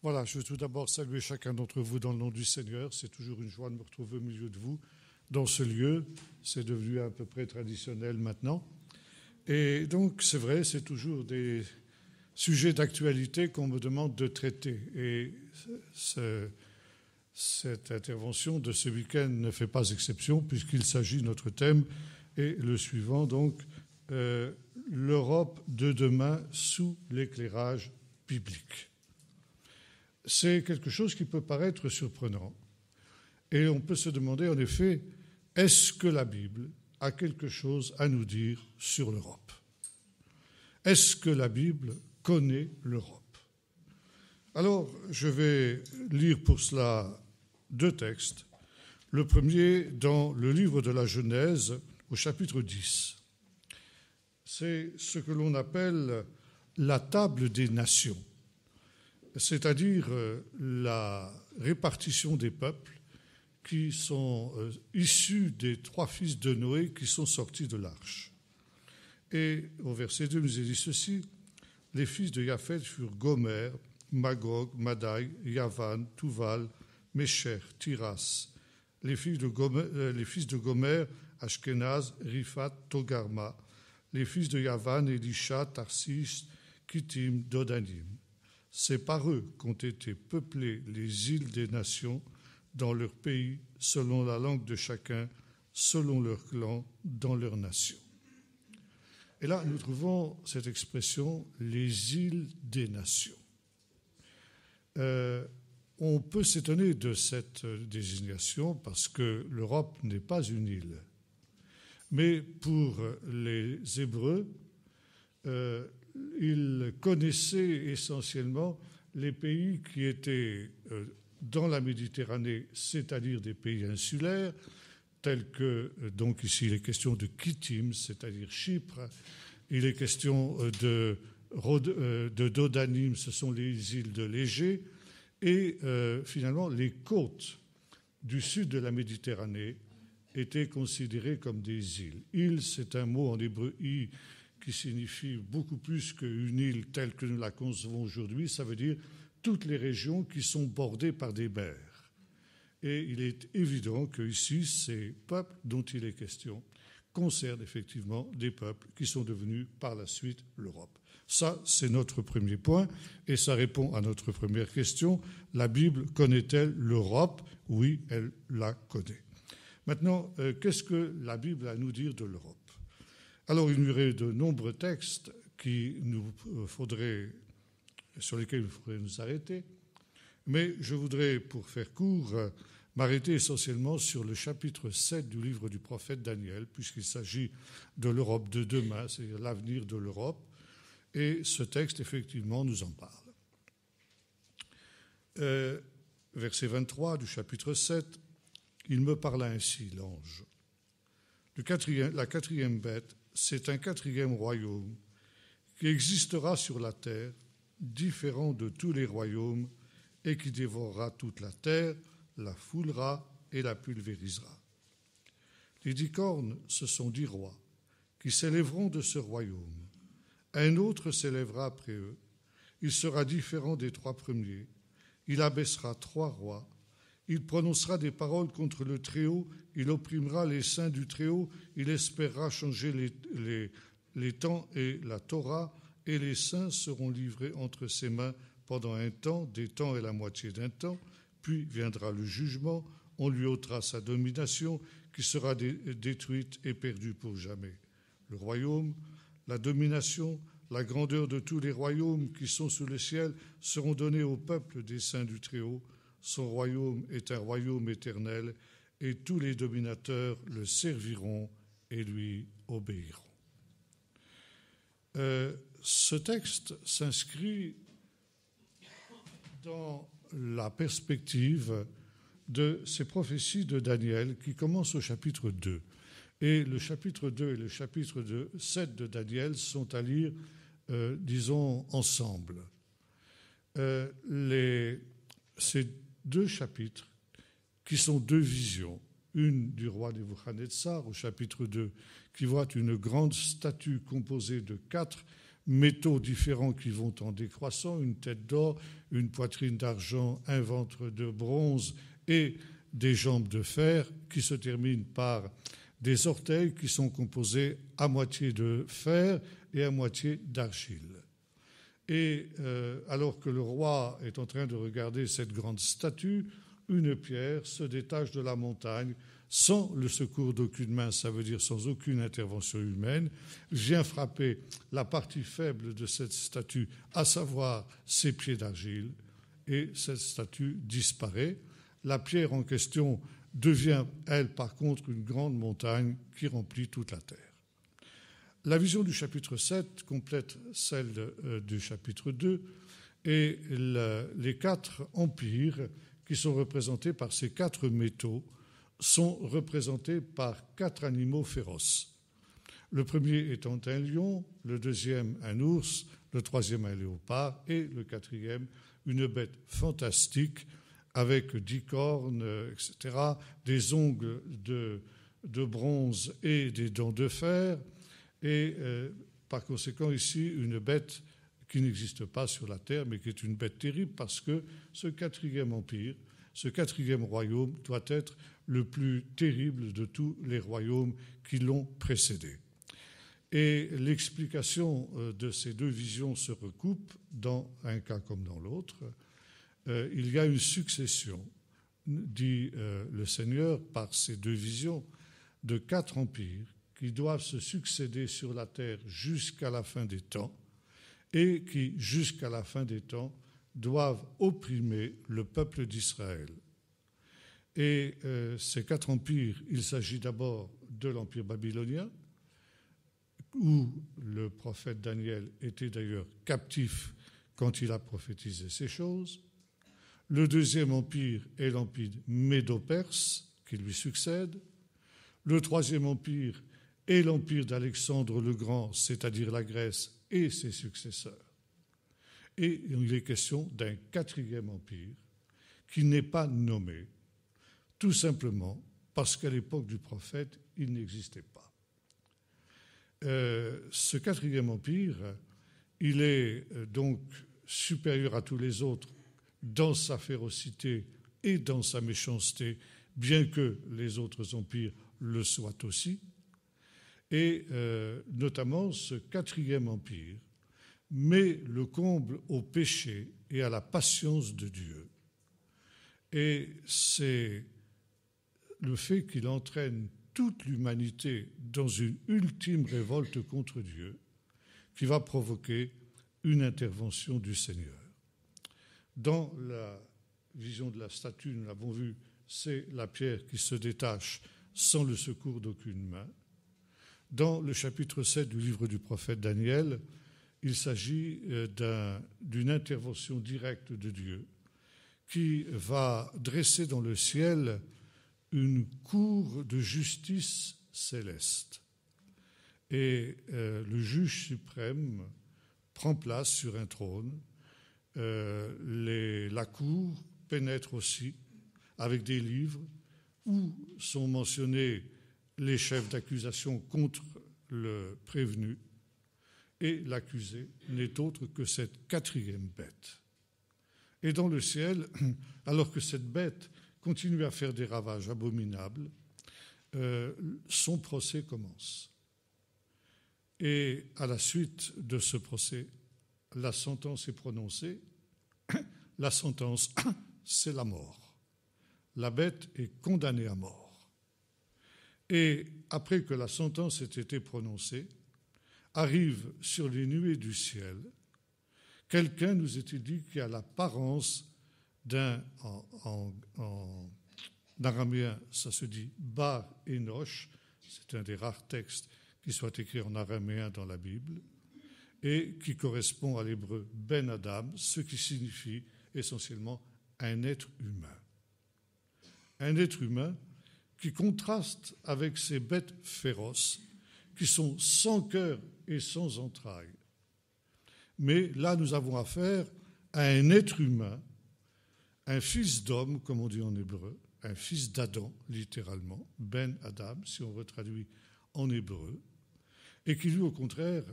Voilà, je veux tout d'abord saluer chacun d'entre vous dans le nom du Seigneur. C'est toujours une joie de me retrouver au milieu de vous dans ce lieu. C'est devenu à peu près traditionnel maintenant. Et donc, c'est vrai, c'est toujours des sujets d'actualité qu'on me demande de traiter. Et cette intervention de ce week-end ne fait pas exception, puisqu'il s'agit, notre thème, et le suivant, donc, euh, l'Europe de demain sous l'éclairage biblique c'est quelque chose qui peut paraître surprenant. Et on peut se demander, en effet, est-ce que la Bible a quelque chose à nous dire sur l'Europe? Est-ce que la Bible connaît l'Europe? Alors, je vais lire pour cela deux textes. Le premier dans le livre de la Genèse, au chapitre 10. C'est ce que l'on appelle la table des nations c'est-à-dire euh, la répartition des peuples qui sont euh, issus des trois fils de Noé qui sont sortis de l'arche. Et au verset 2, nous est dit ceci Les fils de Japheth furent Gomer, Magog, Madai, Yavan, Tuval, Mesher, Tiras. Les fils de Gomer, euh, les fils de Gomer Ashkenaz, Rifat, Togarma. Les fils de Yavan, Elisha, Tarsis, Kittim, Dodanim. C'est par eux qu'ont été peuplées les îles des nations dans leur pays, selon la langue de chacun, selon leur clan, dans leur nation. Et là, nous trouvons cette expression, les îles des nations. Euh, on peut s'étonner de cette désignation parce que l'Europe n'est pas une île. Mais pour les Hébreux, euh, il connaissait essentiellement les pays qui étaient euh, dans la Méditerranée, c'est-à-dire des pays insulaires, tels que, euh, donc ici il est question de Kittim, c'est-à-dire Chypre, il est question euh, de, de Dodanim, ce sont les îles de l'Égée, et finalement les côtes du sud de la Méditerranée étaient considérées comme des îles. Île, c'est un mot en hébreu i qui signifie beaucoup plus qu'une île telle que nous la concevons aujourd'hui, ça veut dire toutes les régions qui sont bordées par des mers. Et il est évident que ici, ces peuples dont il est question concernent effectivement des peuples qui sont devenus par la suite l'Europe. Ça, c'est notre premier point, et ça répond à notre première question. La Bible connaît-elle l'Europe? Oui, elle la connaît. Maintenant, euh, qu'est-ce que la Bible a à nous dire de l'Europe? Alors il y aurait de nombreux textes qui nous faudrait, sur lesquels il faudrait nous arrêter, mais je voudrais, pour faire court, m'arrêter essentiellement sur le chapitre 7 du livre du prophète Daniel, puisqu'il s'agit de l'Europe de demain, c'est-à-dire l'avenir de l'Europe, et ce texte, effectivement, nous en parle. Euh, verset 23 du chapitre 7, il me parla ainsi, l'ange. La quatrième bête c'est un quatrième royaume qui existera sur la terre, différent de tous les royaumes, et qui dévorera toute la terre, la foulera et la pulvérisera. Les dix cornes, ce sont dix rois, qui s'élèveront de ce royaume. Un autre s'élèvera après eux. Il sera différent des trois premiers. Il abaissera trois rois il prononcera des paroles contre le Très-Haut, il opprimera les saints du Très-Haut, il espérera changer les, les, temps et la Torah, et les saints seront livrés entre ses mains pendant un temps, des temps et la moitié d'un temps, puis viendra le jugement, on lui ôtera sa domination, qui sera détruite et perdue pour jamais. Le royaume, la domination, la grandeur de tous les royaumes qui sont sous le ciel seront donnés au peuple des saints du Très-Haut, son royaume est un royaume éternel, et tous les dominateurs le serviront et lui obéiront. Euh, ce texte s'inscrit dans la perspective de ces prophéties de Daniel qui commencent au chapitre 2. Et le chapitre 2 et le chapitre 7 de Daniel sont à lire, euh, disons, ensemble. Euh, ces deux chapitres, qui sont deux visions, une du roi Nebuchadnezzar au chapitre 2, qui voit une grande statue composée de quatre métaux différents qui vont en décroissant, une tête d'or, une poitrine d'argent, un ventre de bronze et des jambes de fer qui se terminent par des orteils qui sont composés à moitié de fer et à moitié d'argile. Et euh, alors que le roi est en train de regarder cette grande statue, une pierre se détache de la montagne sans le secours d'aucune main, ça veut dire sans aucune intervention humaine, vient frapper la partie faible de cette statue, à savoir ses pieds d'argile, et cette statue disparaît. La pierre en question devient, elle, par contre, une grande montagne qui remplit toute la terre. La vision du chapitre 7 complète celle euh, du chapitre 2 et les quatre empires qui sont représentés par ces quatre métaux sont représentés par quatre animaux féroces. Le premier étant un lion, le deuxième un ours, le troisième un léopard et le quatrième une bête fantastique avec dix cornes, etc., des ongles de, bronze et des dents de fer, et euh, par conséquent ici une bête qui n'existe pas sur la terre, mais qui est une bête terrible parce que ce quatrième empire, ce quatrième royaume doit être le plus terrible de tous les royaumes qui l'ont précédé. Et l'explication euh, de ces deux visions se recoupe dans un cas comme dans l'autre. Euh, il y a une succession, dit euh, le Seigneur, par ces deux visions, de quatre empires qui doivent se succéder sur la terre jusqu'à la fin des temps et qui, jusqu'à la fin des temps, doivent opprimer le peuple d'Israël. Et euh, ces quatre empires, il s'agit d'abord de l'empire babylonien, où le prophète Daniel était d'ailleurs captif quand il a prophétisé ces choses. Le deuxième empire est l'empire médo-perse qui lui succède. Le troisième empire est l'empire d'Alexandre le Grand, c'est-à-dire la Grèce et ses successeurs. Et il est question d'un quatrième empire qui n'est pas nommé, tout simplement parce qu'à l'époque du prophète, il n'existait pas. Euh, ce quatrième empire, il est euh, donc supérieur à tous les autres dans sa férocité et dans sa méchanceté, bien que les autres empires le soient aussi. Et euh, notamment ce quatrième empire met le comble au péché et à la patience de Dieu. Et c'est le fait qu'il entraîne toute l'humanité dans une ultime révolte contre Dieu qui va provoquer une intervention du Seigneur. Dans la vision de la statue, nous l'avons vu, c'est la pierre qui se détache sans le secours d'aucune main. Dans le chapitre 7 du livre du prophète Daniel, il s'agit euh, d'une intervention directe de Dieu qui va dresser dans le ciel une cour de justice céleste. Et euh, le juge suprême prend place sur un trône. Euh, la cour pénètre aussi avec des livres où sont mentionnés les chefs d'accusation contre le prévenu, et l'accusé n'est autre que cette quatrième bête. Et dans le ciel, alors que cette bête continue à faire des ravages abominables, euh, son procès commence. Et à la suite de ce procès, la sentence est prononcée. La sentence, c'est la mort. La bête est condamnée à mort. Et après que la sentence ait été prononcée, arrive sur les nuées du ciel quelqu'un, nous était dit, qui a l'apparence d'un, en, araméen, ça se dit Bar Enoch, c'est un des rares textes qui soit écrit en araméen dans la Bible, et qui correspond à l'hébreu Ben Adam, ce qui signifie essentiellement un être humain. Un être humain qui contraste avec ces bêtes féroces qui sont sans cœur et sans entrailles. Mais là, nous avons affaire à un être humain, un fils d'homme, comme on dit en hébreu, un fils d'Adam, littéralement, Ben Adam, si on retraduit en hébreu, et qui lui, au contraire,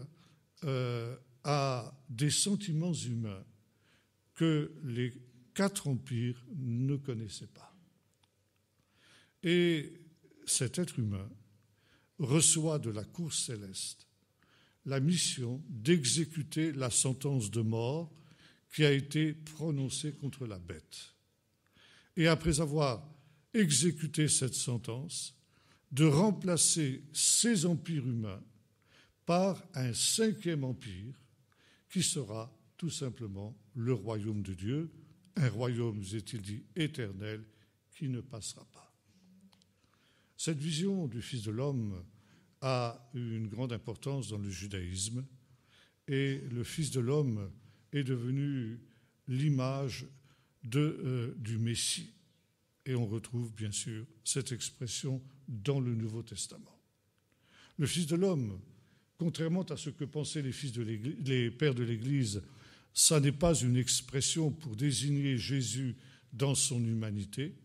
euh, a des sentiments humains que les quatre empires ne connaissaient pas. Et cet être humain reçoit de la cour céleste la mission d'exécuter la sentence de mort qui a été prononcée contre la bête. Et après avoir exécuté cette sentence, de remplacer ces empires humains par un cinquième empire qui sera tout simplement le royaume de Dieu, un royaume, est-il dit, éternel qui ne passera pas. Cette vision du Fils de l'homme a eu une grande importance dans le judaïsme et le Fils de l'homme est devenu l'image euh, du Messie. Et on retrouve bien sûr cette expression dans le Nouveau Testament. Le Fils de l'homme, contrairement à ce que pensaient les, de les pères de l'Église, ça n'est pas une expression pour désigner Jésus dans son humanité,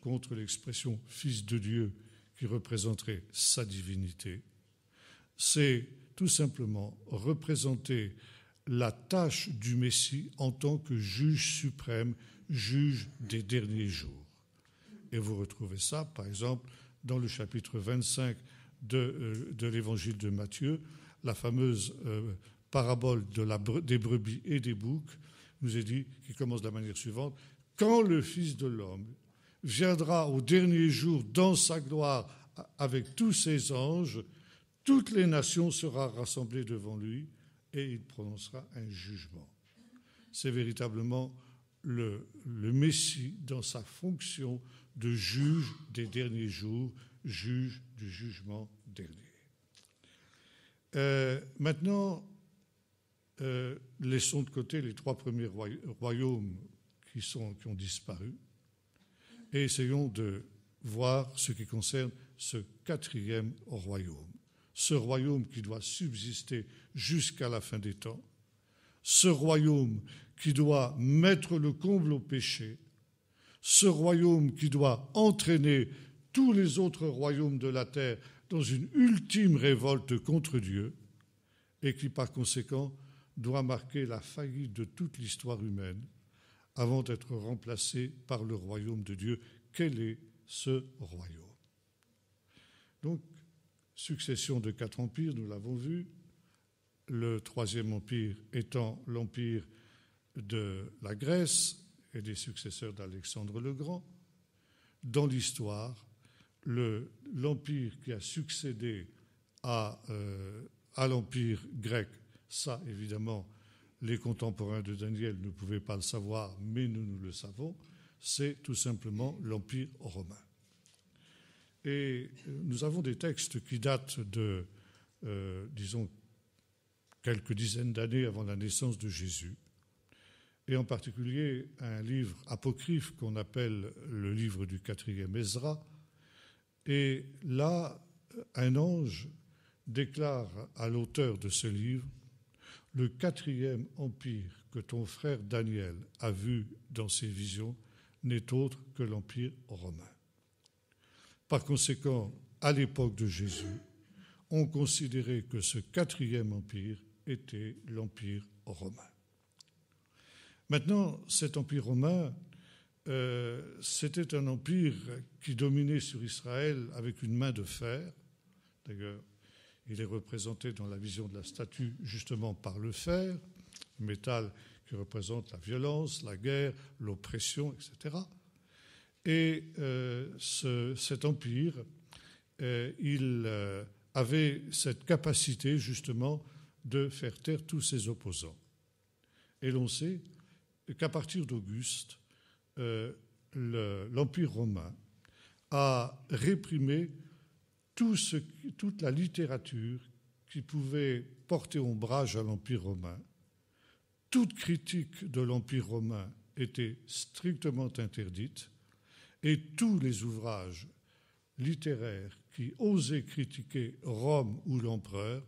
contre l'expression Fils de Dieu qui représenterait sa divinité. C'est tout simplement représenter la tâche du Messie en tant que juge suprême, juge des derniers jours. Et vous retrouvez ça, par exemple, dans le chapitre 25 euh, de, l'évangile de Matthieu, la fameuse euh, parabole de des brebis et des boucs, nous est dit, qui commence de la manière suivante, quand le Fils de l'homme viendra au dernier jour dans sa gloire avec tous ses anges, toutes les nations seront rassemblées devant lui et il prononcera un jugement. C'est véritablement le, Messie dans sa fonction de juge des derniers jours, juge du jugement dernier. Euh, maintenant, euh, laissons de côté les trois premiers royaumes qui ont disparu et essayons de voir ce qui concerne ce quatrième royaume. Ce royaume qui doit subsister jusqu'à la fin des temps. Ce royaume qui doit mettre le comble au péché. Ce royaume qui doit entraîner tous les autres royaumes de la terre dans une ultime révolte contre Dieu et qui par conséquent doit marquer la faillite de toute l'histoire humaine avant d'être remplacé par le royaume de Dieu. Quel est ce royaume? Succession de quatre empires, nous l'avons vu, le troisième empire étant l'empire de la Grèce et des successeurs d'Alexandre le Grand. Dans l'histoire, l'empire qui a succédé à, euh, à l'empire grec ça, évidemment, les contemporains de Daniel ne pouvaient pas le savoir, mais nous, nous le savons. C'est tout simplement l'Empire romain. Et euh, nous avons des textes qui datent de, euh, disons, quelques dizaines d'années avant la naissance de Jésus, et en particulier un livre apocryphe qu'on appelle le livre du quatrième Ezra. Et là, un ange déclare à l'auteur de ce livre le quatrième empire que ton frère Daniel a vu dans ses visions n'est autre que l'empire romain. Par conséquent, à l'époque de Jésus, on considérait que ce quatrième empire était l'empire romain. Maintenant, cet empire romain, euh, c'était un empire qui dominait sur Israël avec une main de fer. D'ailleurs, il est représenté dans la vision de la statue justement par le fer, métal qui représente la violence, la guerre, l'oppression, etc. Et euh, cet empire, euh, il euh, avait cette capacité justement de faire taire tous ses opposants. Et l'on sait qu'à partir d'Auguste, l'Empire romain a réprimé toute la littérature qui pouvait porter ombrage à l'Empire romain, toute critique de l'Empire romain était strictement interdite et tous les ouvrages littéraires qui osaient critiquer Rome ou l'empereur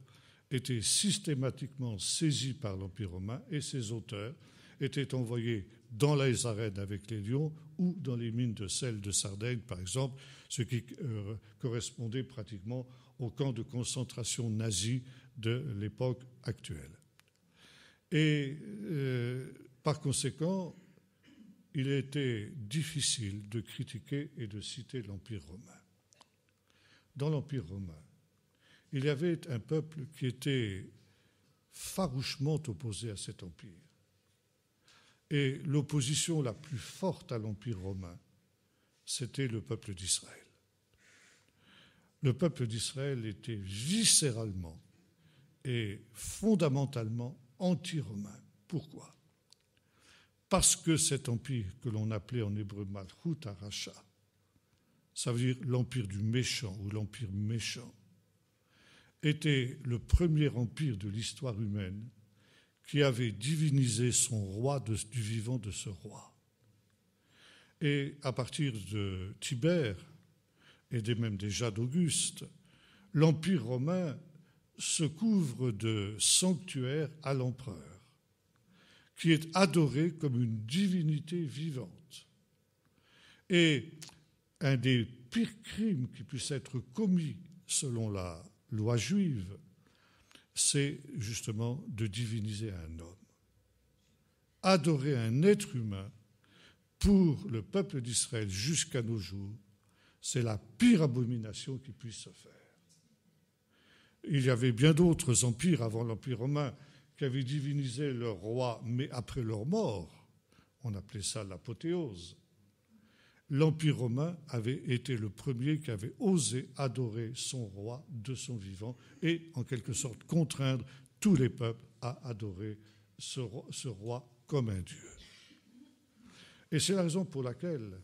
étaient systématiquement saisis par l'Empire romain et ses auteurs étaient envoyés dans les arènes avec les lions ou dans les mines de sel de Sardaigne, par exemple, ce qui euh, correspondait pratiquement au camp de concentration nazi de l'époque actuelle. Et euh, par conséquent, il était difficile de critiquer et de citer l'Empire romain. Dans l'Empire romain, il y avait un peuple qui était farouchement opposé à cet empire. Et l'opposition la plus forte à l'Empire romain, c'était le peuple d'Israël. Le peuple d'Israël était viscéralement et fondamentalement anti-romain. Pourquoi? Parce que cet empire que l'on appelait en hébreu Malchut Aracha, ça veut dire l'empire du méchant ou l'empire méchant, était le premier empire de l'histoire humaine qui avait divinisé son roi du vivant de ce roi. Et à partir de Tibère et même déjà d'Auguste, l'Empire romain se couvre de sanctuaires à l'empereur, qui est adoré comme une divinité vivante. Et un des pires crimes qui puissent être commis selon la loi juive, c'est justement de diviniser un homme. Adorer un être humain pour le peuple d'Israël jusqu'à nos jours, c'est la pire abomination qui puisse se faire. Il y avait bien d'autres empires avant l'Empire romain qui avaient divinisé leur roi, mais après leur mort. On appelait ça l'apothéose l'Empire romain avait été le premier qui avait osé adorer son roi de son vivant et en quelque sorte contraindre tous les peuples à adorer ce roi, comme un dieu. Et c'est la raison pour laquelle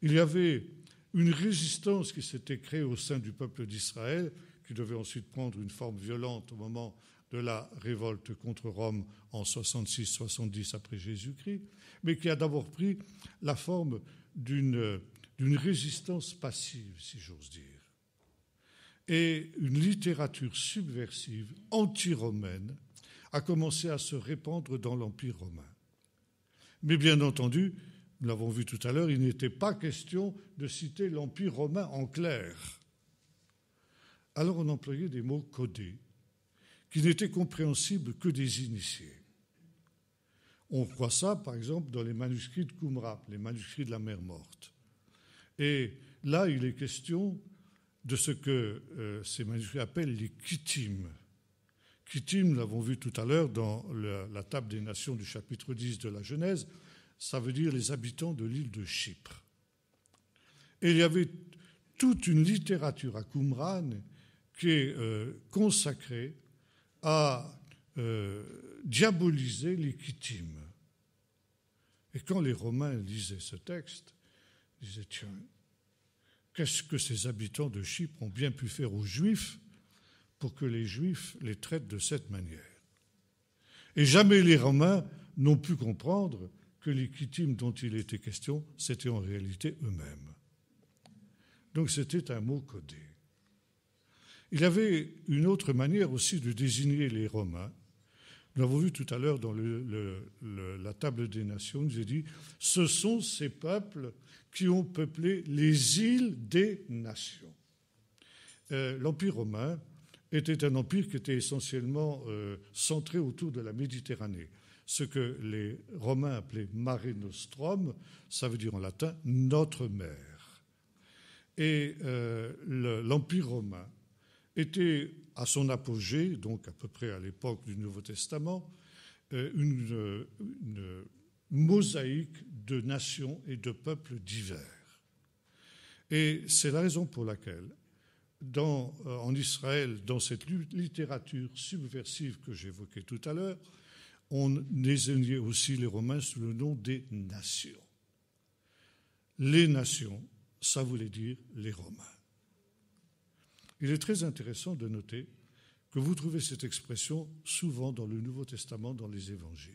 il y avait une résistance qui s'était créée au sein du peuple d'Israël, qui devait ensuite prendre une forme violente au moment de la révolte contre Rome en 66-70 après Jésus-Christ, mais qui a d'abord pris la forme d'une résistance passive, si j'ose dire, et une littérature subversive anti-romaine a commencé à se répandre dans l'Empire romain. Mais bien entendu, nous l'avons vu tout à l'heure, il n'était pas question de citer l'Empire romain en clair. Alors on employait des mots codés qui n'étaient compréhensibles que des initiés. On voit ça, par exemple, dans les manuscrits de Qumran, les manuscrits de la mer morte. Et là, il est question de ce que euh, ces manuscrits appellent les. Kittim, nous l'avons vu tout à l'heure dans la, table des nations du chapitre 10 de la Genèse, ça veut dire les habitants de l'île de Chypre. Et il y avait toute une littérature à Qumran qui est euh, consacrée à euh, diaboliser les. Et quand les Romains lisaient ce texte, ils disaient Tiens, qu'est-ce que ces habitants de Chypre ont bien pu faire aux Juifs pour que les Juifs les traitent de cette manière? Et jamais les Romains n'ont pu comprendre que les dont il était question, c'était en réalité eux-mêmes. Donc c'était un mot codé. Il avait une autre manière aussi de désigner les Romains, nous l'avons vu tout à l'heure dans la table des nations, j'ai dit, ce sont ces peuples qui ont peuplé les îles des nations. Euh, L'Empire romain était un empire qui était essentiellement euh, centré autour de la Méditerranée. Ce que les Romains appelaient Mare Nostrum, ça veut dire en latin notre mer. Et euh, l'Empire romain était à son apogée, donc à peu près à l'époque du Nouveau Testament, euh, une, mosaïque de nations et de peuples divers. Et c'est la raison pour laquelle, euh, en Israël, dans cette littérature subversive que j'évoquais tout à l'heure, on désignait aussi les Romains sous le nom des nations. Les nations, ça voulait dire les Romains. Il est très intéressant de noter que vous trouvez cette expression souvent dans le Nouveau Testament, dans les évangiles.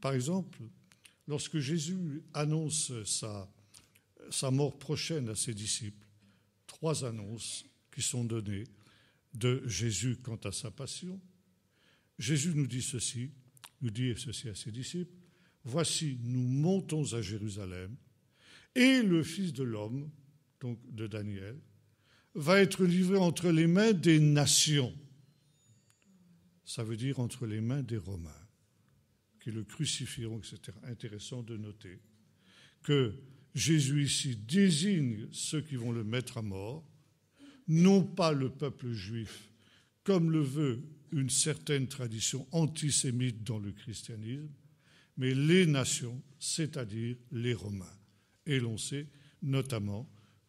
Par exemple, lorsque Jésus annonce sa, mort prochaine à ses disciples, trois annonces qui sont données de Jésus quant à sa passion. Jésus nous dit ceci, nous dit ceci à ses disciples, Voici, nous montons à Jérusalem, et le Fils de l'homme, donc de Daniel, va être livré entre les mains des nations. Ça veut dire entre les mains des Romains, qui le crucifieront, etc. Intéressant de noter que Jésus ici désigne ceux qui vont le mettre à mort, non pas le peuple juif, comme le veut une certaine tradition antisémite dans le christianisme, mais les nations, c'est-à-dire les Romains. Et l'on sait notamment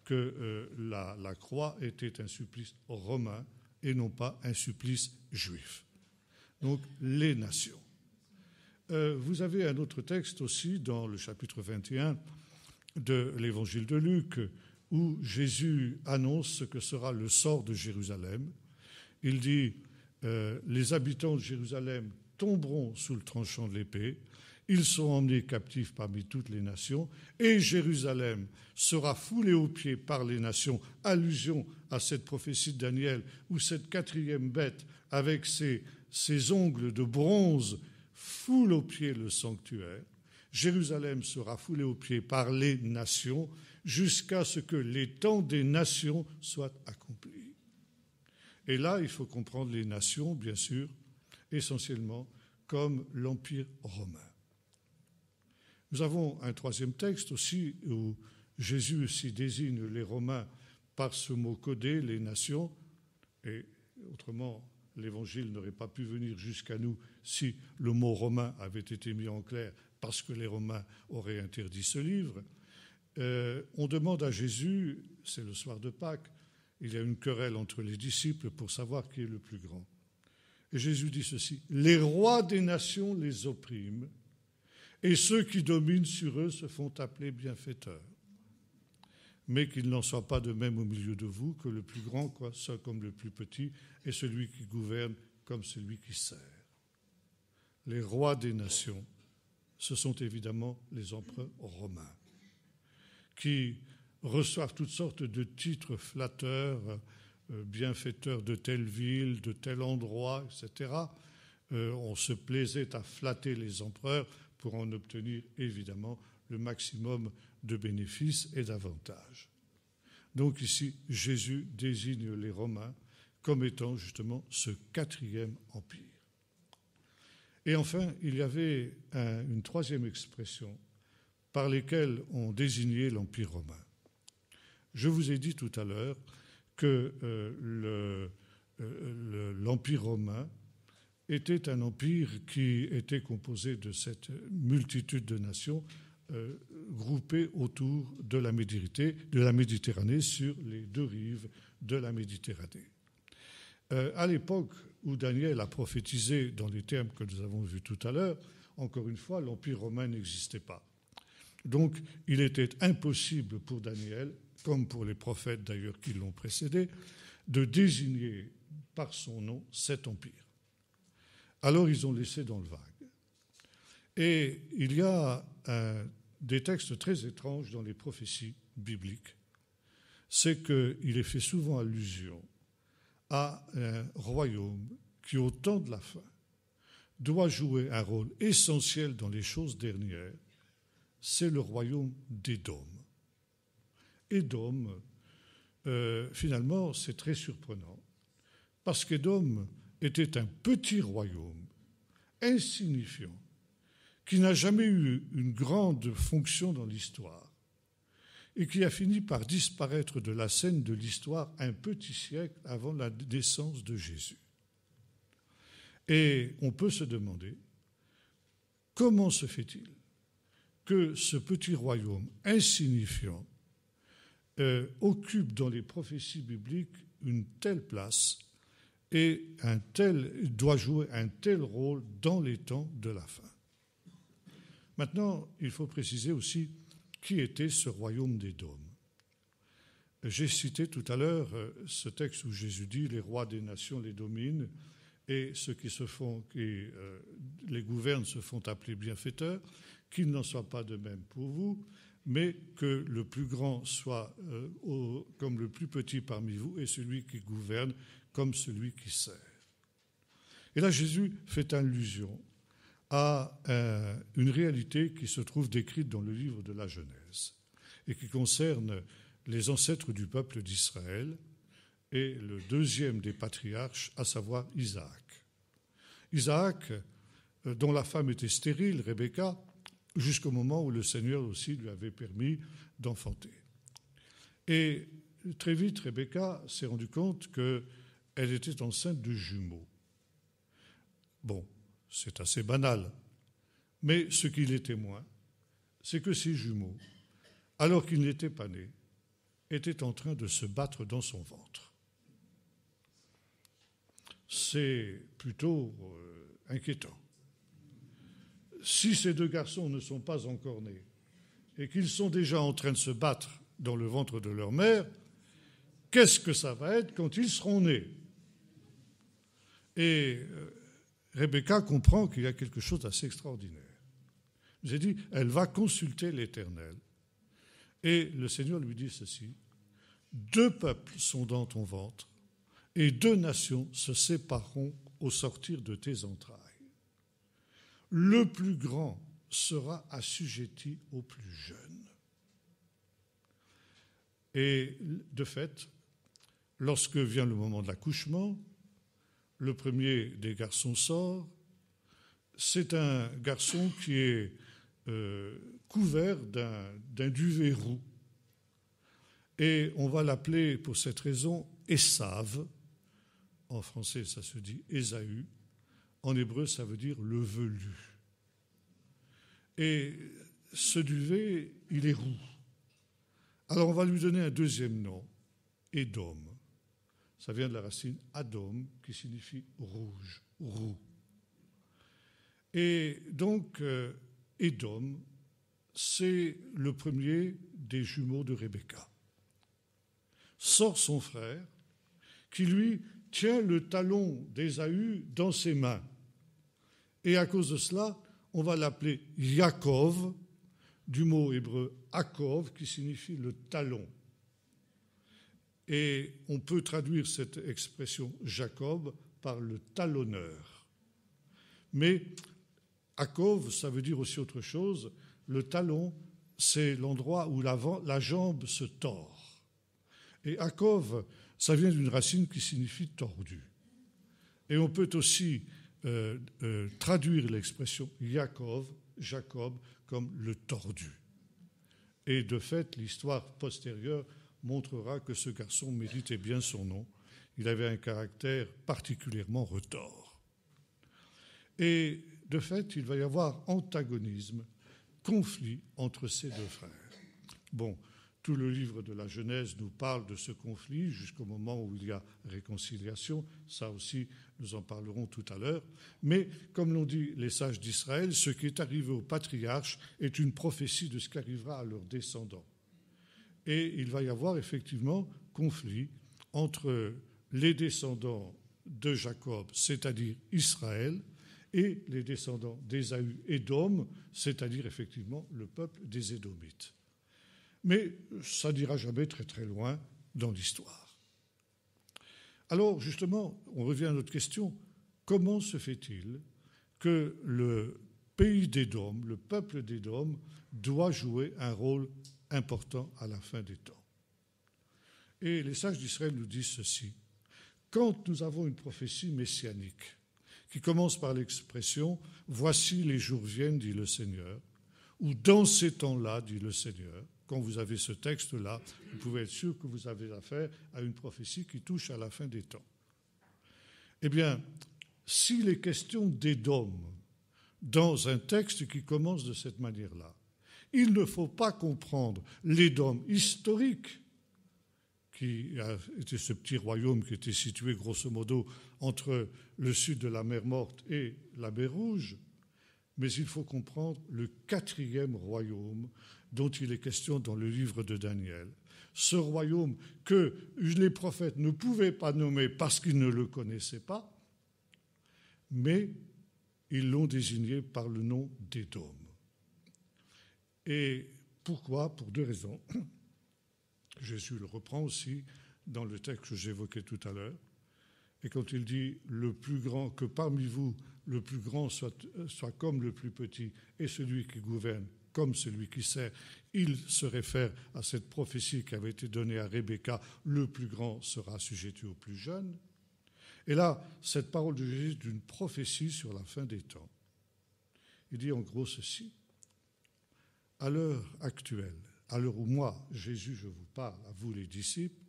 que euh, la, croix était un supplice romain et non pas un supplice juif. Donc les nations. Euh, vous avez un autre texte aussi dans le chapitre 21 de l'évangile de Luc où Jésus annonce ce que sera le sort de Jérusalem. Il dit, euh, les habitants de Jérusalem tomberont sous le tranchant de l'épée, ils sont emmenés captifs parmi toutes les nations, et Jérusalem sera foulée aux pieds par les nations, allusion à cette prophétie de Daniel, où cette quatrième bête, avec ses, ses ongles de bronze, foule aux pieds le sanctuaire. Jérusalem sera foulée aux pieds par les nations, jusqu'à ce que les temps des nations soient accomplis. Et là, il faut comprendre les nations, bien sûr, essentiellement comme l'Empire romain. Nous avons un troisième texte aussi où Jésus aussi désigne les Romains par ce mot codé, les nations, et autrement, l'Évangile n'aurait pas pu venir jusqu'à nous si le mot romain avait été mis en clair parce que les Romains auraient interdit ce livre. Euh, on demande à Jésus, c'est le soir de Pâques, il y a une querelle entre les disciples pour savoir qui est le plus grand. Et Jésus dit ceci, les rois des nations les oppriment, et ceux qui dominent sur eux se font appeler bienfaiteurs. Mais qu'il n'en soit pas de même au milieu de vous, que le plus grand soit comme le plus petit, et celui qui gouverne comme celui qui sert. Les rois des nations, ce sont évidemment les empereurs romains, qui reçoivent toutes sortes de titres flatteurs, euh, bienfaiteurs de telle ville, de tel endroit, etc. Euh, on se plaisait à flatter les empereurs pour en obtenir évidemment le maximum de bénéfices et d'avantages. Donc ici, Jésus désigne les Romains comme étant justement ce quatrième empire. Et enfin, il y avait une troisième expression par lesquelles on désignait l'empire romain. Je vous ai dit tout à l'heure que euh, euh, l'empire romain était un empire qui était composé de cette multitude de nations euh, groupées autour de la, Méditerranée, de la Méditerranée sur les deux rives de la Méditerranée. Euh, à l'époque où Daniel a prophétisé dans les termes que nous avons vus tout à l'heure, encore une fois, l'Empire romain n'existait pas. Donc il était impossible pour Daniel, comme pour les prophètes d'ailleurs qui l'ont précédé, de désigner par son nom cet empire. Alors ils ont laissé dans le vague. Et il y a des textes très étranges dans les prophéties bibliques. C'est qu'il est fait souvent allusion à un royaume qui, au temps de la fin, doit jouer un rôle essentiel dans les choses dernières. C'est le royaume d'Édom. Édom, euh, finalement, c'est très surprenant, parce qu'Édom était un petit royaume, insignifiant, qui n'a jamais eu une grande fonction dans l'histoire et qui a fini par disparaître de la scène de l'histoire un petit siècle avant la naissance de Jésus. Et on peut se demander comment se fait-il que ce petit royaume insignifiant euh, occupe dans les prophéties bibliques une telle place et un tel, doit jouer un tel rôle dans les temps de la fin. Maintenant, il faut préciser aussi qui était ce royaume des dômes. J'ai cité tout à l'heure euh, ce texte où Jésus dit les rois des nations les dominent et ceux qui se font, qui euh, les gouvernent se font appeler bienfaiteurs, qu'il n'en soit pas de même pour vous. Mais que le plus grand soit euh, comme le plus petit parmi vous et celui qui gouverne comme celui qui sert. Et là, Jésus fait allusion à euh, une réalité qui se trouve décrite dans le livre de la Genèse et qui concerne les ancêtres du peuple d'Israël et le deuxième des patriarches, à savoir Isaac. Isaac, euh, dont la femme était stérile, Rebecca, jusqu'au moment où le Seigneur aussi lui avait permis d'enfanter. Et très vite, Rebecca s'est rendue compte qu'elle était enceinte de jumeaux. Bon, c'est assez banal, mais ce qu'il est témoin, c'est que ces jumeaux, alors qu'ils n'étaient pas nés, étaient en train de se battre dans son ventre. C'est plutôt euh, inquiétant si ces deux garçons ne sont pas encore nés et qu'ils sont déjà en train de se battre dans le ventre de leur mère, qu'est-ce que ça va être quand ils seront nés? Et euh, Rebecca comprend qu'il y a quelque chose d'assez extraordinaire. J'ai dit, elle va consulter l'Éternel. Et le Seigneur lui dit ceci, deux peuples sont dans ton ventre, et deux nations se sépareront au sortir de tes entrailles le plus grand sera assujetti au plus jeune. Et de fait, lorsque vient le moment de l'accouchement, le premier des garçons sort. C'est un garçon qui est euh, couvert d'un duvet roux. Et on va l'appeler pour cette raison Essave. En français, ça se dit Ésaü. En hébreu, ça veut dire le velu. Et ce duvet, il est roux. Alors on va lui donner un deuxième nom, Edom. Ça vient de la racine Adom, qui signifie rouge, roux. Et donc, euh, Edom, c'est le premier des jumeaux de Rebecca. Sort son frère, qui lui tient le talon d'Ésaü dans ses mains. Et à cause de cela, on va l'appeler Yaakov, du mot hébreu Akov, qui signifie le talon. Et on peut traduire cette expression Jacob par le talonneur. Mais Akov, ça veut dire aussi autre chose. Le talon, c'est l'endroit où la, jambe se tord. Et Akov, ça vient d'une racine qui signifie tordu. Et on peut aussi euh, euh, traduire l'expression Jacob, Jacob comme le tordu. Et de fait, l'histoire postérieure montrera que ce garçon méritait bien son nom. Il avait un caractère particulièrement retors. Et de fait, il va y avoir antagonisme, conflit entre ces deux frères. Bon, tout le livre de la Genèse nous parle de ce conflit jusqu'au moment où il y a réconciliation. Ça aussi, nous en parlerons tout à l'heure. Mais, comme l'ont dit les sages d'Israël, ce qui est arrivé aux patriarches est une prophétie de ce qui arrivera à leurs descendants. Et il va y avoir effectivement conflit entre les descendants de Jacob, c'est-à-dire Israël, et les descendants d'Ésaü et d'Homme, c'est-à-dire effectivement le peuple des Édomites. Mais ça n'ira jamais très très loin dans l'histoire. Alors justement, on revient à notre question, comment se fait-il que le pays d'Édom, le peuple d'Édom, doit jouer un rôle important à la fin des temps? Et les sages d'Israël nous disent ceci. Quand nous avons une prophétie messianique qui commence par l'expression Voici les jours viennent, dit le Seigneur, ou Dans ces temps-là, dit le Seigneur, quand vous avez ce texte-là, vous pouvez être sûr que vous avez affaire à une prophétie qui touche à la fin des temps. Eh bien, s'il est question d'Édom dans un texte qui commence de cette manière-là, il ne faut pas comprendre l'Édom historique, qui était ce petit royaume qui était situé grosso modo entre le sud de la mer Morte et la mer Rouge, mais il faut comprendre le quatrième royaume dont il est question dans le livre de Daniel. Ce royaume que les prophètes ne pouvaient pas nommer parce qu'ils ne le connaissaient pas, mais ils l'ont désigné par le nom d'Édom. Et Pourquoi? Pour deux raisons. Jésus le reprend aussi dans le texte que j'évoquais tout à l'heure. Et quand il dit le plus grand, que parmi vous le plus grand soit, soit comme le plus petit, et celui qui gouverne comme celui qui sert, il se réfère à cette prophétie qui avait été donnée à Rebecca, le plus grand sera assujetti au plus jeune. Et là, cette parole de Jésus est prophétie sur la fin des temps. Il dit en gros ceci. À l'heure actuelle, à l'heure où moi, Jésus, je vous parle, à vous les disciples,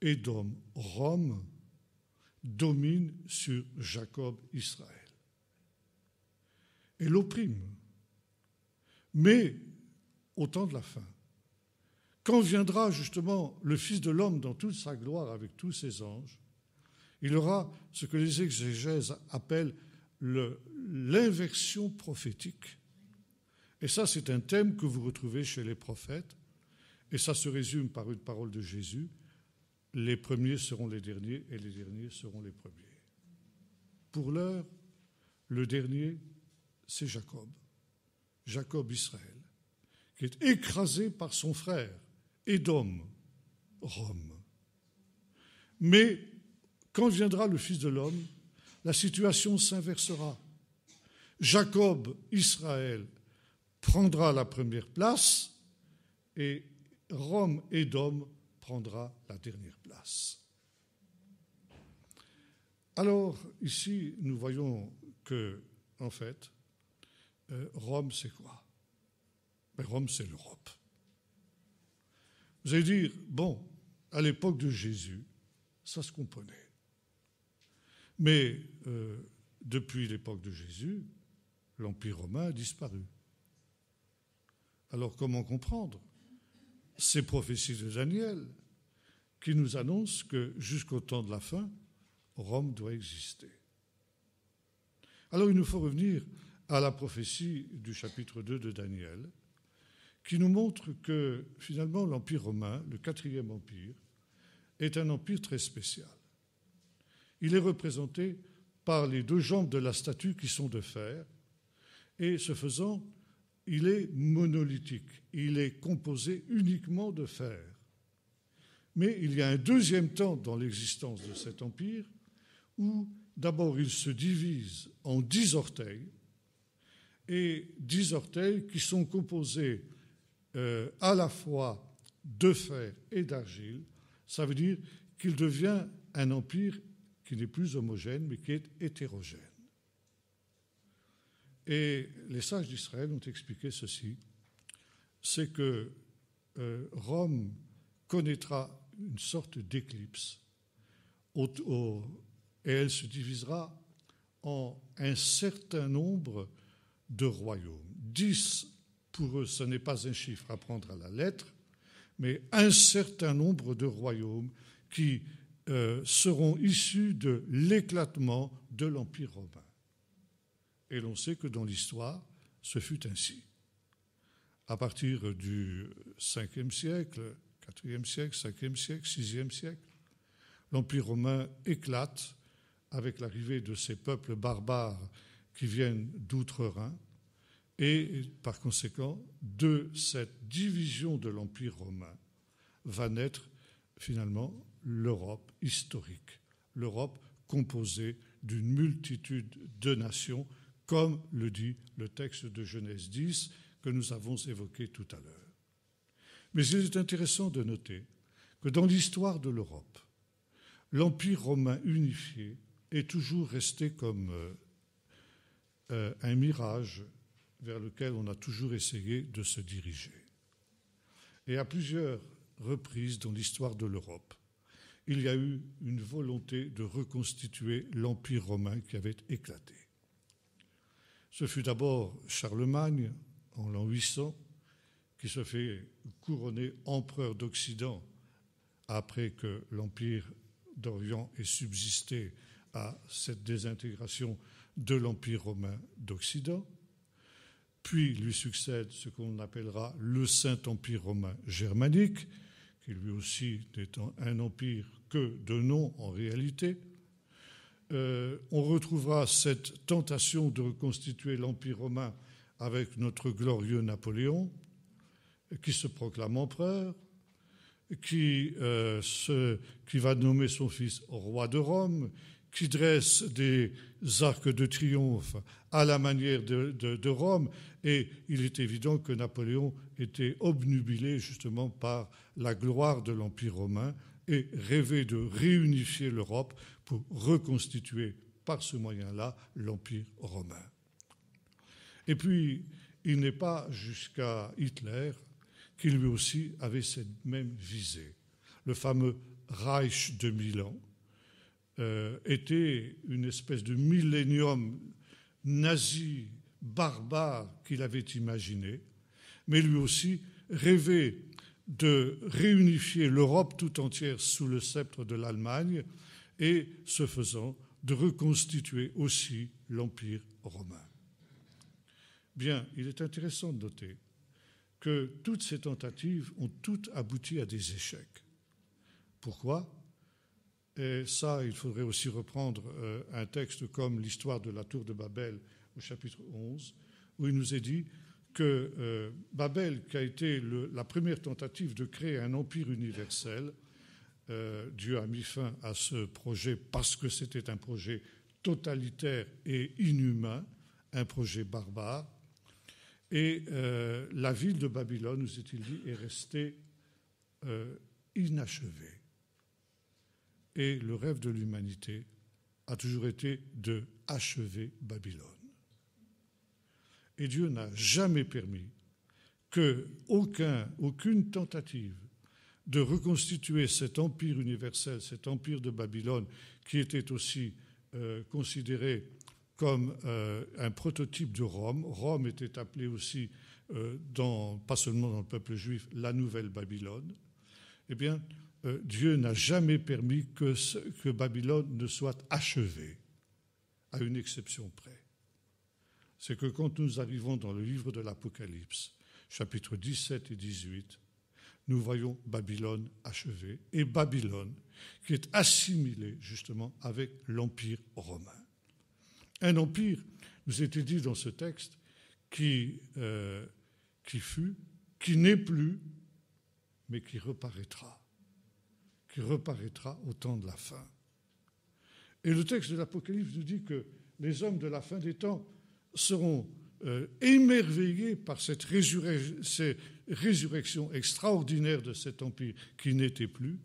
Édom, Rome, domine sur Jacob, Israël. Et l'opprime. Mais au temps de la fin, quand viendra justement le Fils de l'homme dans toute sa gloire avec tous ses anges, il aura ce que les exégèses appellent l'inversion prophétique. Et ça, c'est un thème que vous retrouvez chez les prophètes, et ça se résume par une parole de Jésus les premiers seront les derniers et les derniers seront les premiers. Pour l'heure, le dernier, c'est Jacob, Jacob Israël, qui est écrasé par son frère, Édom, Rome. Mais quand viendra le Fils de l'homme, la situation s'inversera. Jacob, Israël, prendra la première place et Rome, Édom prendra la dernière place. Alors, ici, nous voyons que, en fait, euh, Rome, c'est quoi? Ben, Rome, c'est l'Europe. Vous allez dire, bon, à l'époque de Jésus, ça se comprenait. Mais euh, depuis l'époque de Jésus, l'Empire romain a disparu. Alors comment comprendre? Ces prophéties de Daniel qui nous annoncent que jusqu'au temps de la fin, Rome doit exister. Alors il nous faut revenir à la prophétie du chapitre 2 de Daniel, qui nous montre que finalement l'Empire romain, le quatrième empire, est un empire très spécial. Il est représenté par les deux jambes de la statue qui sont de fer, et ce faisant, il est monolithique, il est composé uniquement de fer. Mais il y a un deuxième temps dans l'existence de cet empire où d'abord il se divise en dix orteils, et dix orteils qui sont composés euh, à la fois de fer et d'argile. Ça veut dire qu'il devient un empire qui n'est plus homogène, mais qui est hétérogène. Et les sages d'Israël ont expliqué ceci, c'est que euh, Rome connaîtra une sorte d'éclipse et elle se divisera en un certain nombre de royaumes. Dix, pour eux, ce n'est pas un chiffre à prendre à la lettre, mais un certain nombre de royaumes qui euh, seront issus de l'éclatement de l'Empire romain. Et l'on sait que dans l'histoire, ce fut ainsi. À partir du 5e siècle, 4e siècle, 5e siècle, 6e siècle, l'Empire romain éclate avec l'arrivée de ces peuples barbares qui viennent d'outre-Rhin, et par conséquent, de cette division de l'Empire romain va naître finalement l'Europe historique, l'Europe composée d'une multitude de nations comme le dit le texte de Genèse 10 que nous avons évoqué tout à l'heure. Mais il est intéressant de noter que dans l'histoire de l'Europe, l'Empire romain unifié est toujours resté comme euh, euh, un mirage vers lequel on a toujours essayé de se diriger. Et à plusieurs reprises dans l'histoire de l'Europe, il y a eu une volonté de reconstituer l'Empire romain qui avait éclaté. Ce fut d'abord Charlemagne, en l'an 800, qui se fait couronner empereur d'Occident après que l'Empire d'Orient ait subsisté à cette désintégration de l'Empire romain d'Occident. Puis lui succède ce qu'on appellera le Saint-Empire romain germanique, qui lui aussi n'est un empire que de nom en réalité, euh, on retrouvera cette tentation de reconstituer l'Empire romain avec notre glorieux Napoléon, qui se proclame empereur, qui, euh, va nommer son fils roi de Rome, qui dresse des arcs de triomphe à la manière de, Rome, et il est évident que Napoléon était obnubilé justement par la gloire de l'Empire romain et rêvait de réunifier l'Europe pour reconstituer par ce moyen-là l'Empire romain. Et puis, il n'est pas jusqu'à Hitler qui lui aussi avait cette même visée. Le fameux Reich de Milan euh, était une espèce de millénium nazi barbare qu'il avait imaginé, mais lui aussi rêvait de réunifier l'Europe tout entière sous le sceptre de l'Allemagne et, ce faisant, de reconstituer aussi l'Empire romain. Bien, il est intéressant de noter que toutes ces tentatives ont toutes abouti à des échecs. Pourquoi? Et ça, il faudrait aussi reprendre euh, un texte comme l'histoire de la tour de Babel au chapitre 11, où il nous est dit que euh, Babel, qui a été la première tentative de créer un empire universel, euh, Dieu a mis fin à ce projet parce que c'était un projet totalitaire et inhumain, un projet barbare. Et euh, la ville de Babylone, nous est-il dit, est restée euh, inachevée. Et le rêve de l'humanité a toujours été de achever Babylone. Et Dieu n'a jamais permis que aucune tentative de reconstituer cet empire universel, cet empire de Babylone, qui était aussi euh, considéré comme euh, un prototype de Rome. Rome était appelée aussi, euh, dans, pas seulement dans le peuple juif, la nouvelle Babylone. Eh bien, Dieu n'a jamais permis que Babylone ne soit achevée, à une exception près. C'est que quand nous arrivons dans le livre de l'Apocalypse, chapitres 17 et 18, nous voyons Babylone achevée, et Babylone qui est assimilée justement avec l'Empire romain. Un empire, nous était dit dans ce texte, qui, euh, qui fut, qui n'est plus, mais qui reparaîtra, qui reparaîtra au temps de la fin. Et le texte de l'Apocalypse nous dit que les hommes de la fin des temps seront euh, émerveillés par cette, cette résurrection extraordinaire de cet empire qui n'était plus,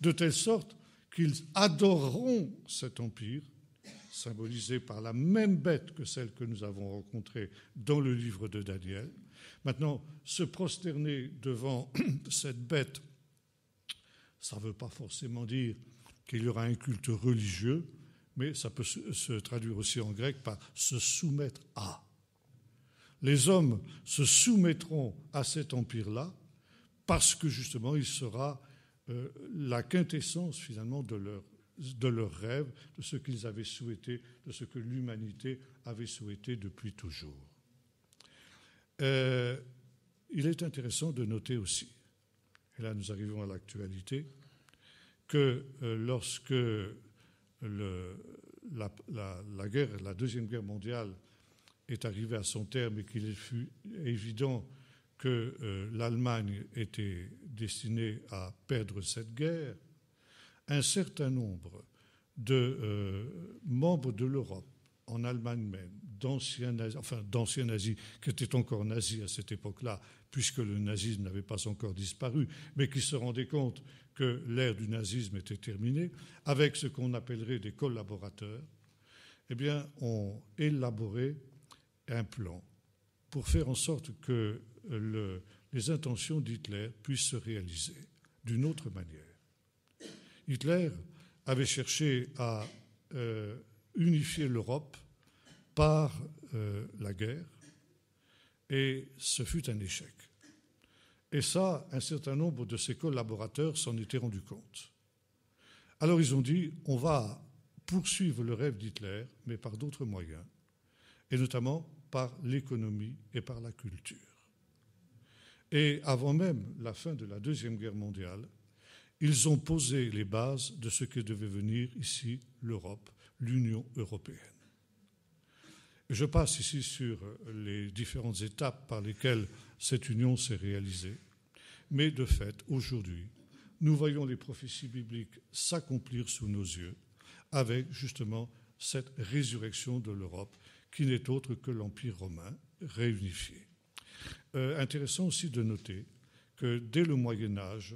de telle sorte qu'ils adoreront cet empire symbolisée par la même bête que celle que nous avons rencontrée dans le livre de Daniel. Maintenant, se prosterner devant cette bête, ça ne veut pas forcément dire qu'il y aura un culte religieux, mais ça peut se traduire aussi en grec par se soumettre à. Les hommes se soumettront à cet empire-là parce que justement il sera euh, la quintessence finalement de leur de rêves, de ce qu'ils avaient souhaité, de ce que l'humanité avait souhaité depuis toujours. Euh, il est intéressant de noter aussi, et là nous arrivons à l'actualité, que euh, lorsque la Deuxième Guerre mondiale est arrivée à son terme et qu'il fut évident que euh, l'Allemagne était destinée à perdre cette guerre, un certain nombre de euh, membres de l'Europe, en Allemagne même, d'anciens nazis, enfin d'anciens nazis, qui étaient encore nazis à cette époque-là, puisque le nazisme n'avait pas encore disparu, mais qui se rendaient compte que l'ère du nazisme était terminée, avec ce qu'on appellerait des collaborateurs, eh bien, ont élaboré un plan pour faire en sorte que les intentions d'Hitler puissent se réaliser d'une autre manière. Hitler avait cherché à euh, unifier l'Europe par euh, la guerre, et ce fut un échec. Et ça, un certain nombre de ses collaborateurs s'en étaient rendus compte. Alors ils ont dit, on va poursuivre le rêve d'Hitler, mais par d'autres moyens, et notamment par l'économie et par la culture. Et avant même la fin de la Deuxième Guerre mondiale, ils ont posé les bases de ce que devait venir ici l'Europe, l'Union européenne. Je passe ici sur les différentes étapes par lesquelles cette union s'est réalisée. Mais de fait, aujourd'hui, nous voyons les prophéties bibliques s'accomplir sous nos yeux avec justement cette résurrection de l'Europe qui n'est autre que l'Empire romain réunifié. Euh, intéressant aussi de noter que dès le Moyen Âge,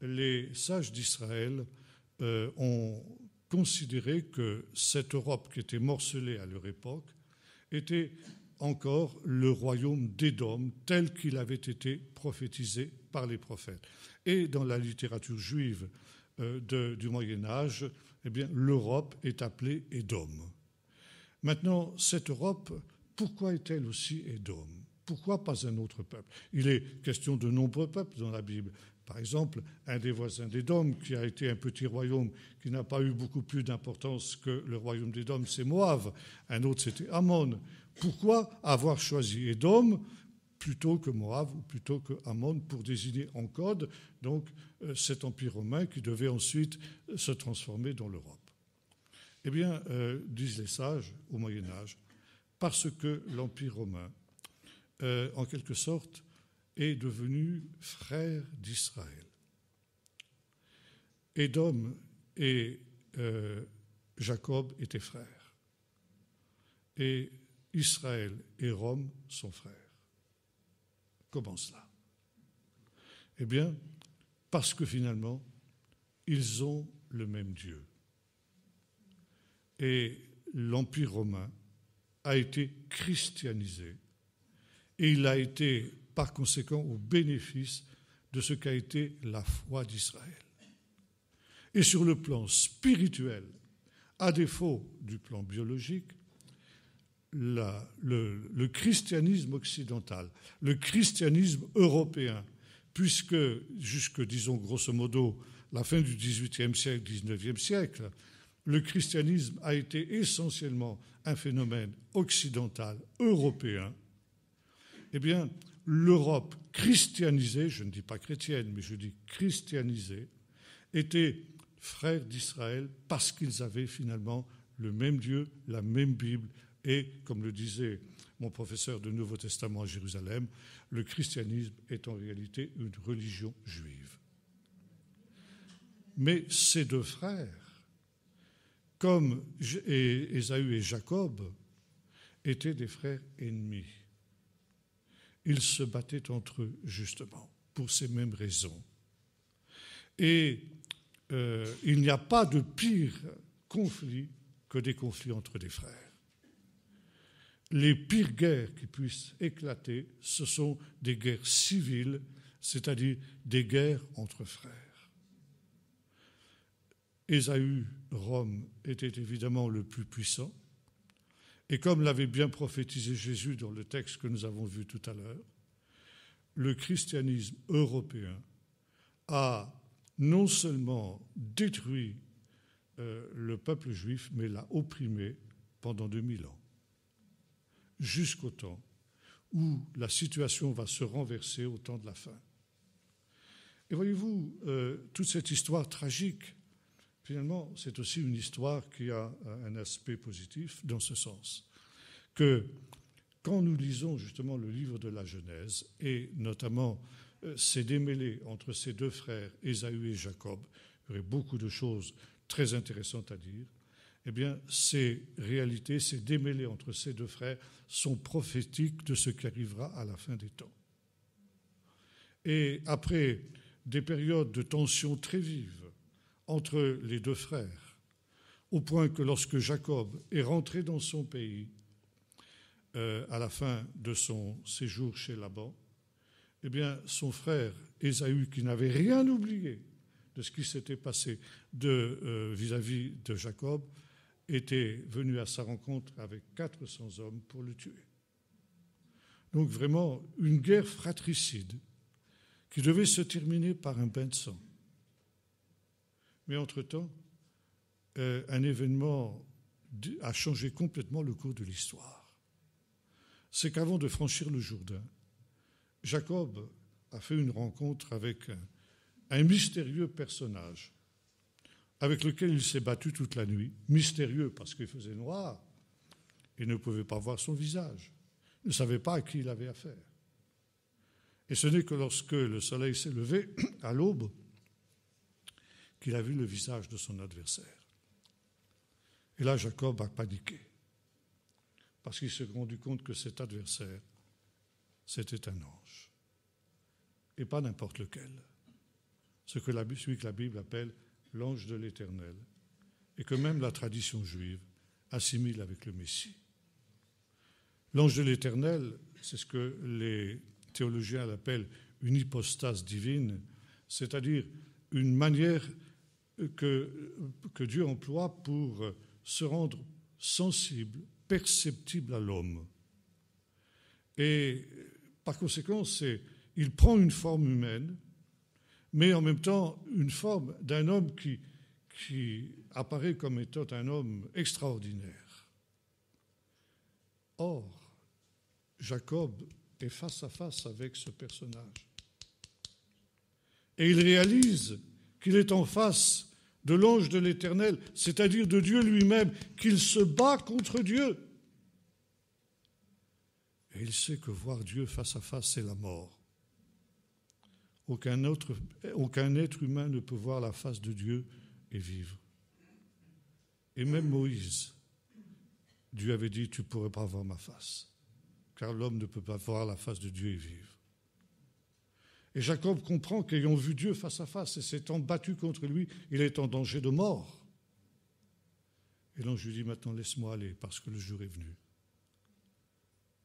les sages d'Israël euh, ont considéré que cette Europe qui était morcelée à leur époque était encore le royaume d'Édom tel qu'il avait été prophétisé par les prophètes. Et dans la littérature juive euh, du Moyen Âge, eh l'Europe est appelée Édom. Maintenant, cette Europe, pourquoi est-elle aussi Édom Pourquoi pas un autre peuple? Il est question de nombreux peuples dans la Bible. Par exemple, un des voisins d'Édom, qui a été un petit royaume qui n'a pas eu beaucoup plus d'importance que le royaume d'Édom, c'est Moab. Un autre, c'était Ammon. Pourquoi avoir choisi Édom plutôt que Moab ou plutôt que Ammon pour désigner en code euh, cet empire romain qui devait ensuite se transformer dans l'Europe? Eh bien, euh, disent les sages au Moyen Âge, parce que l'empire romain, euh, en quelque sorte, est devenu frère d'Israël. Édom et Jacob étaient frères. Et Israël et Rome sont frères. Comment cela? Eh bien, parce que finalement, ils ont le même Dieu. Et l'Empire romain a été christianisé et il a été par conséquent au bénéfice de ce qu'a été la foi d'Israël. Et sur le plan spirituel, à défaut du plan biologique, le, christianisme occidental, le christianisme européen, puisque jusque, disons grosso modo, la fin du XVIIIe siècle, XIXe siècle, le christianisme a été essentiellement un phénomène occidental, européen, eh bien, l'Europe christianisée, je ne dis pas chrétienne, mais je dis christianisée, était frère d'Israël parce qu'ils avaient finalement le même Dieu, la même Bible, et, comme le disait mon professeur de Nouveau Testament à Jérusalem, le christianisme est en réalité une religion juive. Mais ces deux frères, comme Ésaü et Jacob, étaient des frères ennemis. Ils se battaient entre eux, justement, pour ces mêmes raisons. Et euh, il n'y a pas de pire conflit que des conflits entre des frères les pires guerres qui puissent éclater, ce sont des guerres civiles, c'est-à-dire des guerres entre frères. Ésaü, Rome, était évidemment le plus puissant, et comme l'avait bien prophétisé Jésus dans le texte que nous avons vu tout à l'heure, le christianisme européen a non seulement détruit euh, le peuple juif, mais l'a opprimé pendant 2000 ans jusqu'au temps où la situation va se renverser au temps de la fin. Et voyez-vous, euh, toute cette histoire tragique, finalement, c'est aussi une histoire qui a un aspect positif dans ce sens, que quand nous lisons justement le livre de la Genèse, et notamment euh, ces démêlés entre ces deux frères, Ésaü et Jacob, il y aurait beaucoup de choses très intéressantes à dire, eh bien, ces réalités, ces démêlés entre ces deux frères sont prophétiques de ce qui arrivera à la fin des temps. Et après des périodes de tension très vives entre les deux frères, au point que lorsque Jacob est rentré dans son pays euh, à la fin de son séjour chez Laban, eh son frère Ésaü, qui n'avait rien oublié de ce qui s'était passé euh, vis-à-vis -vis de Jacob, était venu à sa rencontre avec 400 hommes pour le tuer. Donc vraiment une guerre fratricide qui devait se terminer par un bain de sang. Mais entre-temps, euh, un événement a changé complètement le cours de l'histoire. C'est qu'avant de franchir le Jourdain, Jacob a fait une rencontre avec un mystérieux personnage avec lequel il s'est battu toute la nuit, mystérieux parce qu'il faisait noir, Il ne pouvait pas voir son visage. Il ne savait pas à qui il avait affaire. Et ce n'est que lorsque le soleil s'est levé à l'aube qu'il a vu le visage de son adversaire. Et là, Jacob a paniqué, parce qu'il s'est rendu compte que cet adversaire, c'était un ange, et pas n'importe lequel, ce que la, celui que la Bible appelle l'ange de l'Éternel, et que même la tradition juive assimile avec le Messie. L'ange de l'Éternel, c'est ce que les théologiens l'appellent une hypostase divine, c'est-à-dire une manière que, Dieu emploie pour se rendre sensible, perceptible à l'homme. Et par conséquent, il prend une forme humaine, mais en même temps une forme d'un homme qui, qui apparaît comme étant un homme extraordinaire. Or, Jacob est face à face avec ce personnage. Et il réalise qu'il est en face de l'ange de l'Éternel, c'est-à-dire de Dieu lui-même, qu'il se bat contre Dieu. Et il sait que voir Dieu face à face, c'est la mort. Aucun, être humain ne peut voir la face de Dieu et vivre. Et même Moïse, Dieu avait dit, tu ne pourrais pas voir ma face, car l'homme ne peut pas voir la face de Dieu et vivre. Et Jacob comprend qu'ayant vu Dieu face à face et s'étant battu contre lui, il est en danger de mort. Et l'ange lui dit, maintenant laisse-moi aller, parce que le jour est venu.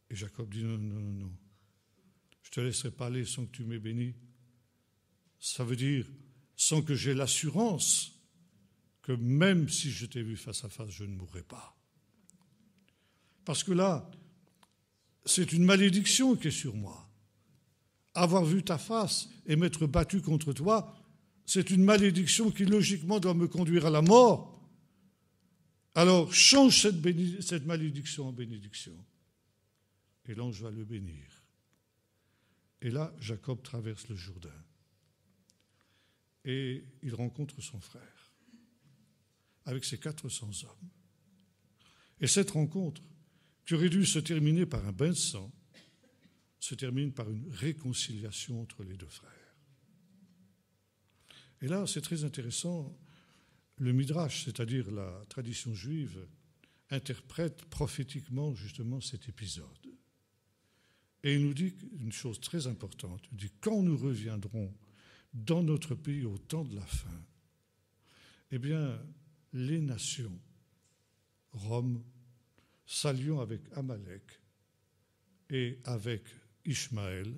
Et Jacob dit, non, non, non, non, je ne te laisserai pas aller sans que tu m'aies béni. Ça veut dire sans que j'ai l'assurance que même si je t'ai vu face à face, je ne mourrai pas. Parce que là, c'est une malédiction qui est sur moi. Avoir vu ta face et m'être battu contre toi, c'est une malédiction qui logiquement doit me conduire à la mort. Alors change cette, malédiction en bénédiction. Et l'ange va le bénir. Et là, Jacob traverse le Jourdain. Et il rencontre son frère avec ses 400 hommes. Et cette rencontre, qui aurait dû se terminer par un bain de sang, se termine par une réconciliation entre les deux frères. Et là, c'est très intéressant, le Midrash, c'est-à-dire la tradition juive, interprète prophétiquement justement cet épisode. Et il nous dit une chose très importante, il dit, quand nous reviendrons dans notre pays au temps de la fin, eh bien, les nations, Rome, s'alliant avec Amalek et avec Ishmaël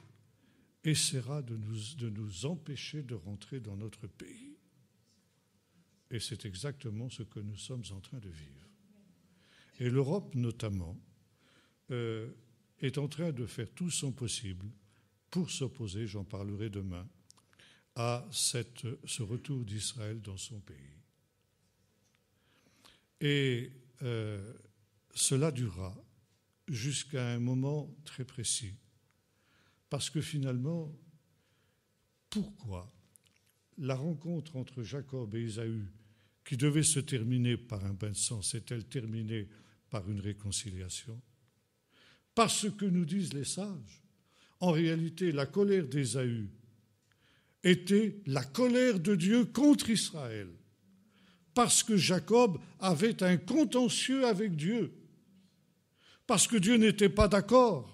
essaiera de nous, de nous empêcher de rentrer dans notre pays. Et c'est exactement ce que nous sommes en train de vivre. Et l'Europe notamment euh, est en train de faire tout son possible pour s'opposer, j'en parlerai demain, à ce retour d'Israël dans son pays. Et euh, cela durera jusqu'à un moment très précis parce que finalement, pourquoi la rencontre entre Jacob et Ésaü, qui devait se terminer par un bain de sang, s'est-elle terminée par une réconciliation? Parce que nous disent les sages. En réalité, la colère d'Ésaü était la colère de Dieu contre Israël, parce que Jacob avait un contentieux avec Dieu, parce que Dieu n'était pas d'accord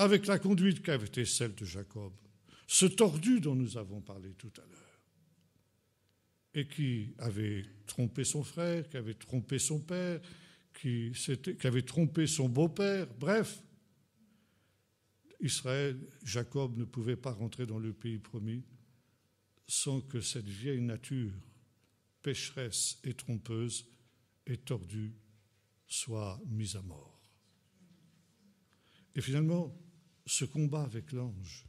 avec la conduite qu'avait été celle de Jacob, ce tordu dont nous avons parlé tout à l'heure, et qui avait trompé son frère, qui avait trompé son père, qui, qui avait trompé son beau-père, bref, Israël, Jacob ne pouvait pas rentrer dans le pays promis sans que cette vieille nature pécheresse et trompeuse et tordue soit mise à mort. Et finalement, ce combat avec l'ange,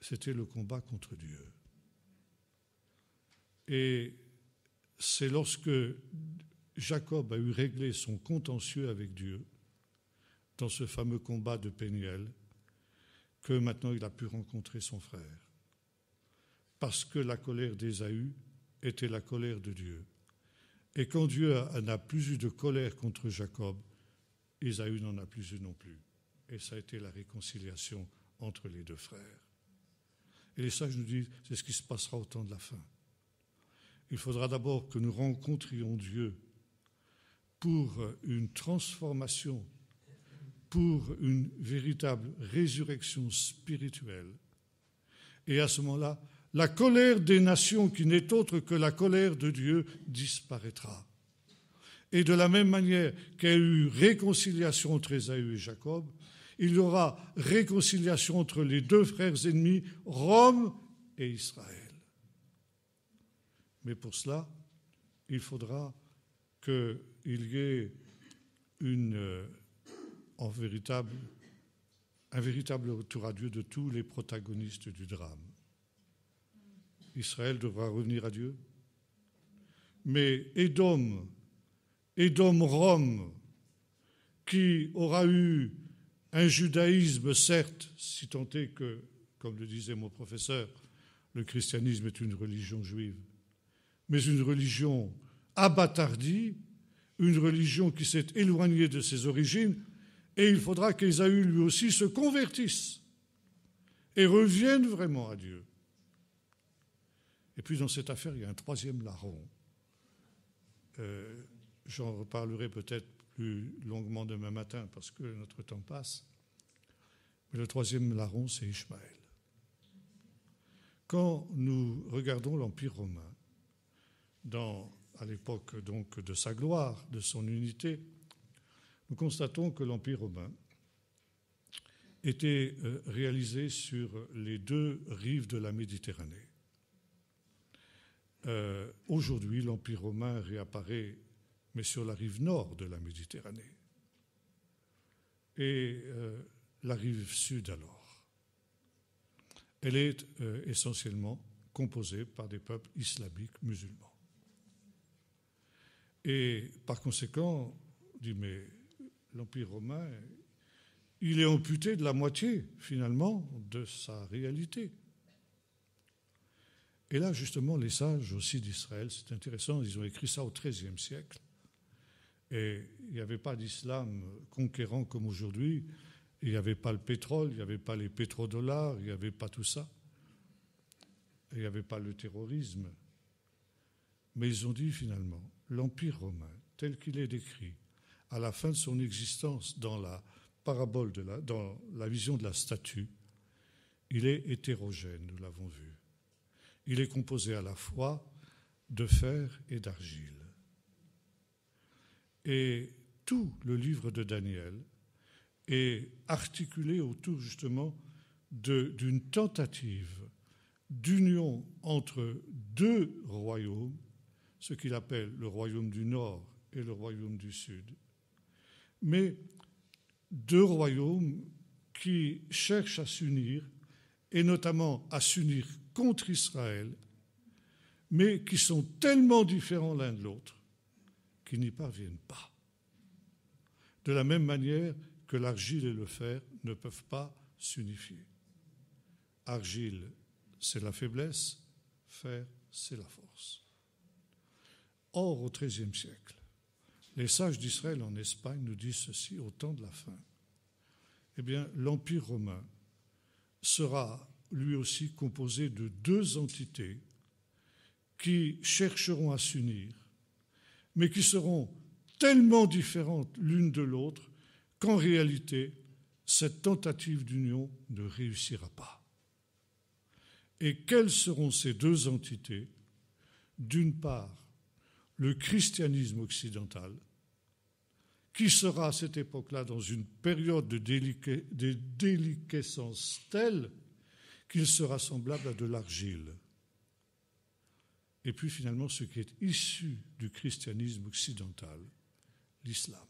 c'était le combat contre Dieu. Et c'est lorsque Jacob a eu réglé son contentieux avec Dieu, dans ce fameux combat de Péniel, que maintenant il a pu rencontrer son frère. Parce que la colère d'Ésaü était la colère de Dieu. Et quand Dieu n'a plus eu de colère contre Jacob, Ésaü n'en a plus eu non plus. Et ça a été la réconciliation entre les deux frères. Et les sages nous disent, c'est ce qui se passera au temps de la fin. Il faudra d'abord que nous rencontrions Dieu pour une transformation, pour une véritable résurrection spirituelle. Et à ce moment-là, la colère des nations, qui n'est autre que la colère de Dieu, disparaîtra. Et de la même manière qu'il y a eu réconciliation entre Ésaü et Jacob, il y aura réconciliation entre les deux frères ennemis, Rome et Israël. Mais pour cela, il faudra qu'il y ait une, euh, véritable, un véritable retour à Dieu de tous les protagonistes du drame. Israël devra revenir à Dieu. Mais Édom, Édom Rome, qui aura eu un judaïsme, certes, si tant est que, comme le disait mon professeur, le christianisme est une religion juive, mais une religion abattardie, une religion qui s'est éloignée de ses origines, et il faudra qu'Ésaü lui aussi se convertisse et revienne vraiment à Dieu. Et puis dans cette affaire, il y a un troisième larron. Euh, j'en reparlerai peut-être plus longuement demain matin parce que notre temps passe. Mais le troisième larron, c'est Ishmaël. Quand nous regardons l'Empire romain, à l'époque donc de sa gloire, de son unité, nous constatons que l'Empire romain était euh, réalisé sur les deux rives de la Méditerranée. Euh, aujourd'hui, l'Empire romain réapparaît, mais sur la rive nord de la Méditerranée. Et euh, la rive sud, alors, elle est euh, essentiellement composée par des peuples islamiques musulmans. Et par conséquent, on dit, mais l'Empire romain, il est amputé de la moitié, finalement, de sa réalité. Et là, justement, les sages aussi d'Israël, c'est intéressant, ils ont écrit ça au XIIIe siècle. Et il n'y avait pas d'islam conquérant comme aujourd'hui. Il n'y avait pas le pétrole, il n'y avait pas les pétrodollars, il n'y avait pas tout ça. Il n'y avait pas le terrorisme. Mais ils ont dit finalement, l'Empire romain, tel qu'il est décrit, à la fin de son existence dans la parabole, de la, dans la vision de la statue, il est hétérogène, nous l'avons vu. Il est composé à la fois de fer et d'argile. Et tout le livre de Daniel est articulé autour justement d'une tentative d'union entre deux royaumes, ce qu'il appelle le royaume du Nord et le royaume du Sud, mais deux royaumes qui cherchent à s'unir, et notamment à s'unir contre Israël, mais qui sont tellement différents l'un de l'autre qu'ils n'y parviennent pas. De la même manière que l'argile et le fer ne peuvent pas s'unifier. Argile, c'est la faiblesse, fer, c'est la force. Or, au XIIIe siècle, les sages d'Israël en Espagne nous disent ceci au temps de la fin. Eh bien, l'Empire romain sera lui aussi composé de deux entités qui chercheront à s'unir, mais qui seront tellement différentes l'une de l'autre qu'en réalité, cette tentative d'union ne réussira pas. Et quelles seront ces deux entités? D'une part, le christianisme occidental, qui sera à cette époque-là dans une période de, déliquescence telle qu'il sera semblable à de l'argile. Et puis finalement ce qui est issu du christianisme occidental, l'islam.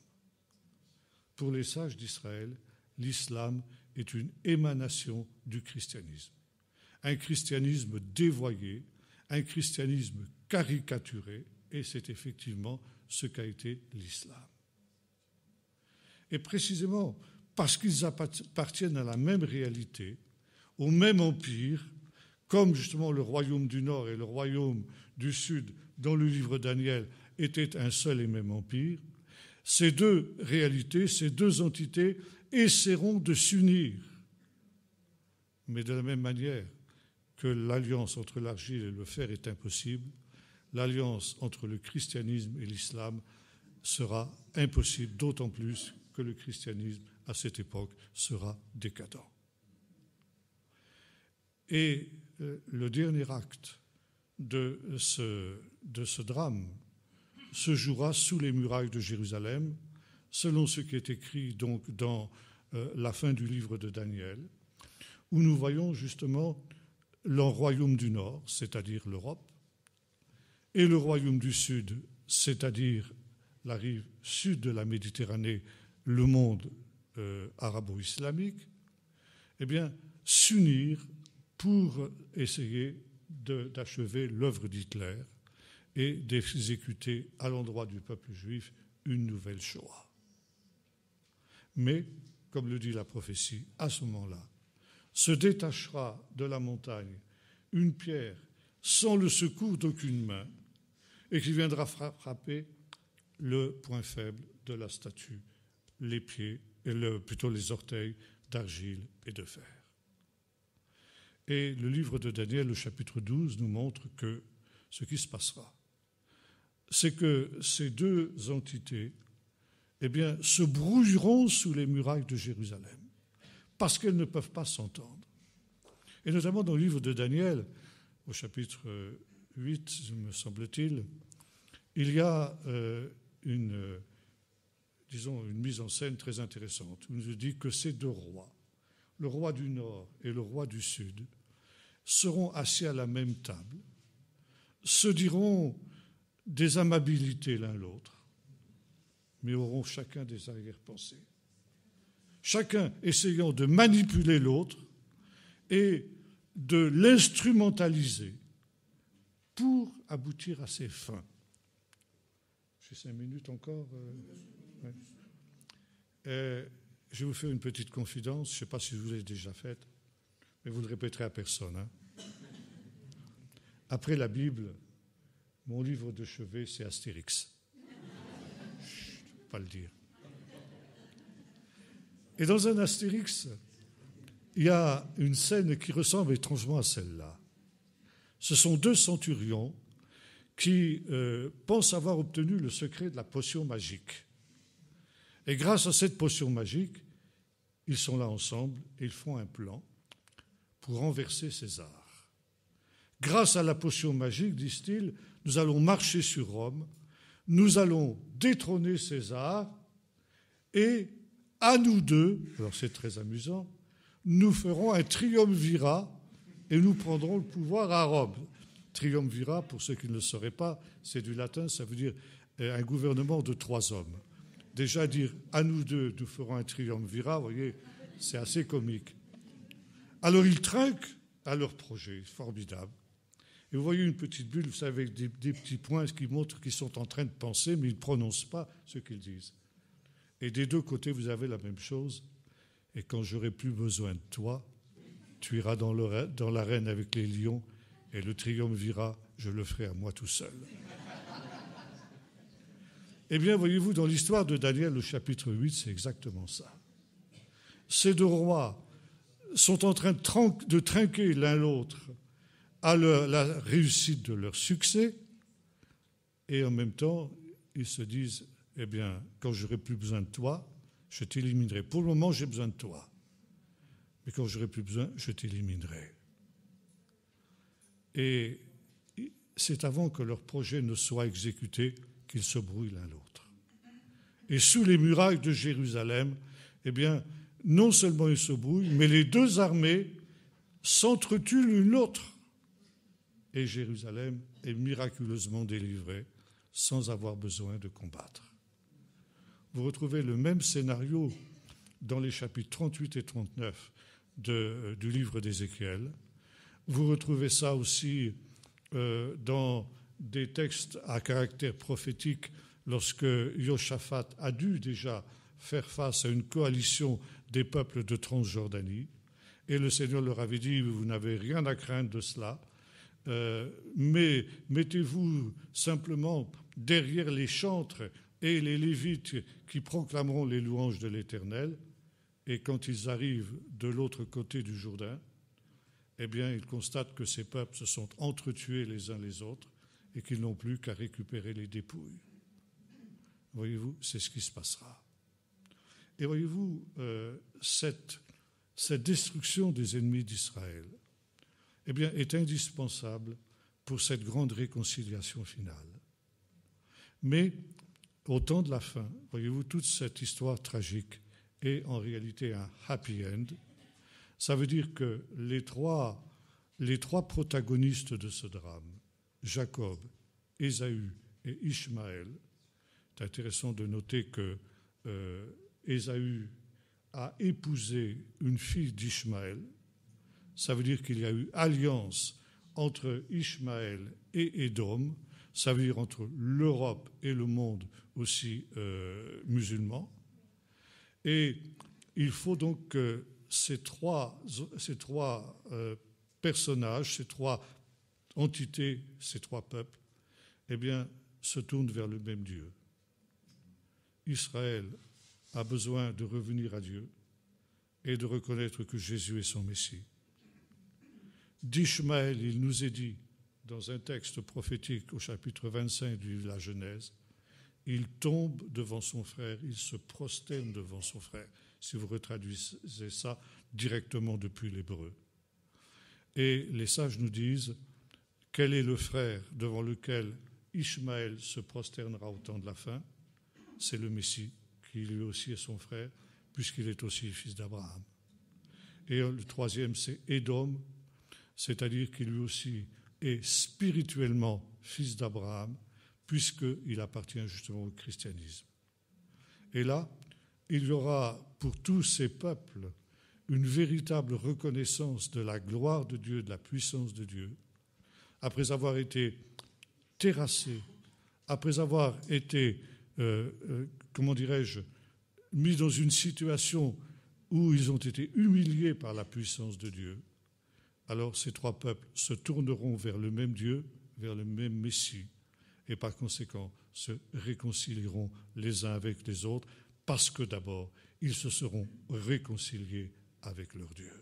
Pour les sages d'Israël, l'islam est une émanation du christianisme. Un christianisme dévoyé, un christianisme caricaturé, et c'est effectivement ce qu'a été l'islam. Et précisément parce qu'ils appartiennent à la même réalité, au même empire, comme justement le royaume du Nord et le royaume du Sud, dans le livre Daniel, étaient un seul et même empire, ces deux réalités, ces deux entités essaieront de s'unir. Mais de la même manière que l'alliance entre l'argile et le fer est impossible, l'alliance entre le christianisme et l'islam sera impossible, d'autant plus que le christianisme, à cette époque, sera décadent. Et le dernier acte de ce, drame se jouera sous les murailles de Jérusalem, selon ce qui est écrit donc dans euh, la fin du livre de Daniel, où nous voyons justement le royaume du Nord, c'est-à-dire l'Europe, et le royaume du Sud, c'est-à-dire la rive sud de la Méditerranée, le monde euh, arabo-islamique, eh bien, s'unir pour essayer d'achever l'œuvre d'Hitler et d'exécuter à l'endroit du peuple juif une nouvelle Shoah. Mais, comme le dit la prophétie, à ce moment-là, se détachera de la montagne une pierre sans le secours d'aucune main et qui viendra frapper le point faible de la statue, les pieds, plutôt les orteils d'argile et de fer. Et le livre de Daniel, le chapitre 12, nous montre que ce qui se passera, c'est que ces deux entités eh bien, se brouilleront sous les murailles de Jérusalem, parce qu'elles ne peuvent pas s'entendre. Et notamment dans le livre de Daniel, au chapitre 8, me semble-t-il, il y a euh, une, disons, une mise en scène très intéressante. On nous dit que ces deux rois, le roi du Nord et le roi du Sud, seront assis à la même table, se diront des amabilités l'un l'autre, mais auront chacun des arrière-pensées. Chacun essayant de manipuler l'autre et de l'instrumentaliser pour aboutir à ses fins. J'ai cinq minutes encore. Euh, euh, je vais vous faire une petite confidence, je ne sais pas si je vous l'ai déjà faite, mais vous ne le répéterez à personne. Hein. Après la Bible, mon livre de chevet, c'est Astérix. Peux pas le dire. Et dans un Astérix, il y a une scène qui ressemble étrangement à celle-là. Ce sont deux centurions qui euh, pensent avoir obtenu le secret de la potion magique. Et grâce à cette potion magique, ils sont là ensemble et ils font un plan pour renverser César. Grâce à la potion magique, disent-ils, nous allons marcher sur Rome, nous allons détrôner César et à nous deux, alors c'est très amusant, nous ferons un triumvirat et nous prendrons le pouvoir à Rome. Triumvirat, pour ceux qui ne le sauraient pas, c'est du latin, ça veut dire euh, un gouvernement de trois hommes. Déjà dire à nous deux, nous ferons un triumvirat, vous voyez, c'est assez comique. Alors ils trinquent à leur projet, formidable. Et vous voyez une petite bulle, vous savez, avec des, petits points qui montrent qu'ils sont en train de penser, mais ils ne prononcent pas ce qu'ils disent. Et des deux côtés, vous avez la même chose. Et quand j'aurai plus besoin de toi, tu iras dans l'arène avec les lions et le triumvirat, je le ferai à moi tout seul. eh bien, voyez-vous, dans l'histoire de Daniel, le chapitre 8, c'est exactement ça. Ces deux rois sont en train de, trinquer l'un l'autre à la réussite de leur succès, et en même temps, ils se disent, eh bien, quand j'aurai plus besoin de toi, je t'éliminerai. Pour le moment, j'ai besoin de toi. Mais quand j'aurai plus besoin, je t'éliminerai. Et c'est avant que leur projet ne soit exécuté qu'ils se brouillent l'un l'autre. Et sous les murailles de Jérusalem, eh bien, non seulement ils se brouillent, mais les deux armées s'entretuent l'une l'autre. Et Jérusalem est miraculeusement délivrée sans avoir besoin de combattre. Vous retrouvez le même scénario dans les chapitres 38 et 39 du livre d'Ézéchiel. Vous retrouvez ça aussi euh, dans des textes à caractère prophétique lorsque Joshaphat a dû déjà faire face à une coalition des peuples de Transjordanie. Et le Seigneur leur avait dit, vous n'avez rien à craindre de cela, euh, mais mettez-vous simplement derrière les chantres et les Lévites qui proclameront les louanges de l'Éternel, et quand ils arrivent de l'autre côté du Jourdain, eh bien, ils constatent que ces peuples se sont entretués les uns les autres et qu'ils n'ont plus qu'à récupérer les dépouilles. Voyez-vous, c'est ce qui se passera. Et voyez-vous, euh, cette, cette destruction des ennemis d'Israël eh bien, est indispensable pour cette grande réconciliation finale. Mais au temps de la fin, voyez-vous, toute cette histoire tragique est en réalité un happy end. Ça veut dire que les trois, les trois protagonistes de ce drame, Jacob, Ésaü et Ishmaël, c'est intéressant de noter que euh, Ésaü a épousé une fille d'Ishmaël. Ça veut dire qu'il y a eu alliance entre Ishmaël et Édom, ça veut dire entre l'Europe et le monde aussi euh, musulman. Et il faut donc que ces trois, ces trois euh, personnages, ces trois entités, ces trois peuples, eh bien, se tournent vers le même Dieu. Israël a besoin de revenir à Dieu et de reconnaître que Jésus est son Messie. D'Ishmaël, il nous est dit dans un texte prophétique au chapitre 25 de la Genèse, il tombe devant son frère, il se prosterne devant son frère, si vous retraduisez ça directement depuis l'hébreu. Et les sages nous disent, quel est le frère devant lequel Ishmaël se prosternera au temps de la fin? C'est le Messie, qui lui aussi est son frère, puisqu'il est aussi fils d'Abraham. Et le troisième, c'est Édom, c'est-à-dire qu'il lui aussi est spirituellement fils d'Abraham, puisqu'il appartient justement au christianisme. Et là, il y aura pour tous ces peuples une véritable reconnaissance de la gloire de Dieu, de la puissance de Dieu, après avoir été terrassés, après avoir été, euh, euh, comment dirais-je, mis dans une situation où ils ont été humiliés par la puissance de Dieu, alors ces trois peuples se tourneront vers le même Dieu, vers le même Messie, et par conséquent se réconcilieront les uns avec les autres, parce que d'abord, ils se seront réconciliés avec leur Dieu.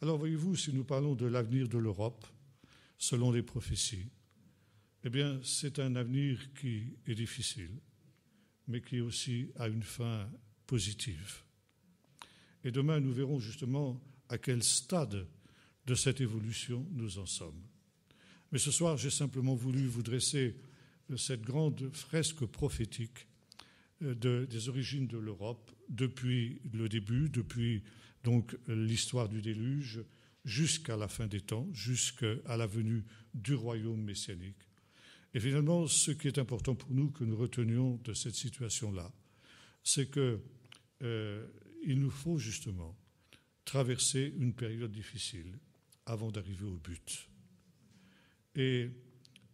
Alors voyez-vous, si nous parlons de l'avenir de l'Europe, selon les prophéties, eh bien, c'est un avenir qui est difficile, mais qui aussi a une fin positive. Et demain, nous verrons justement à quel stade de cette évolution nous en sommes. Mais ce soir, j'ai simplement voulu vous dresser cette grande fresque prophétique euh, des origines de l'Europe depuis le début, depuis donc l'histoire du déluge jusqu'à la fin des temps, jusqu'à la venue du royaume messianique. Et finalement, ce qui est important pour nous que nous retenions de cette situation-là, c'est qu'il euh, nous faut justement traverser une période difficile avant d'arriver au but. Et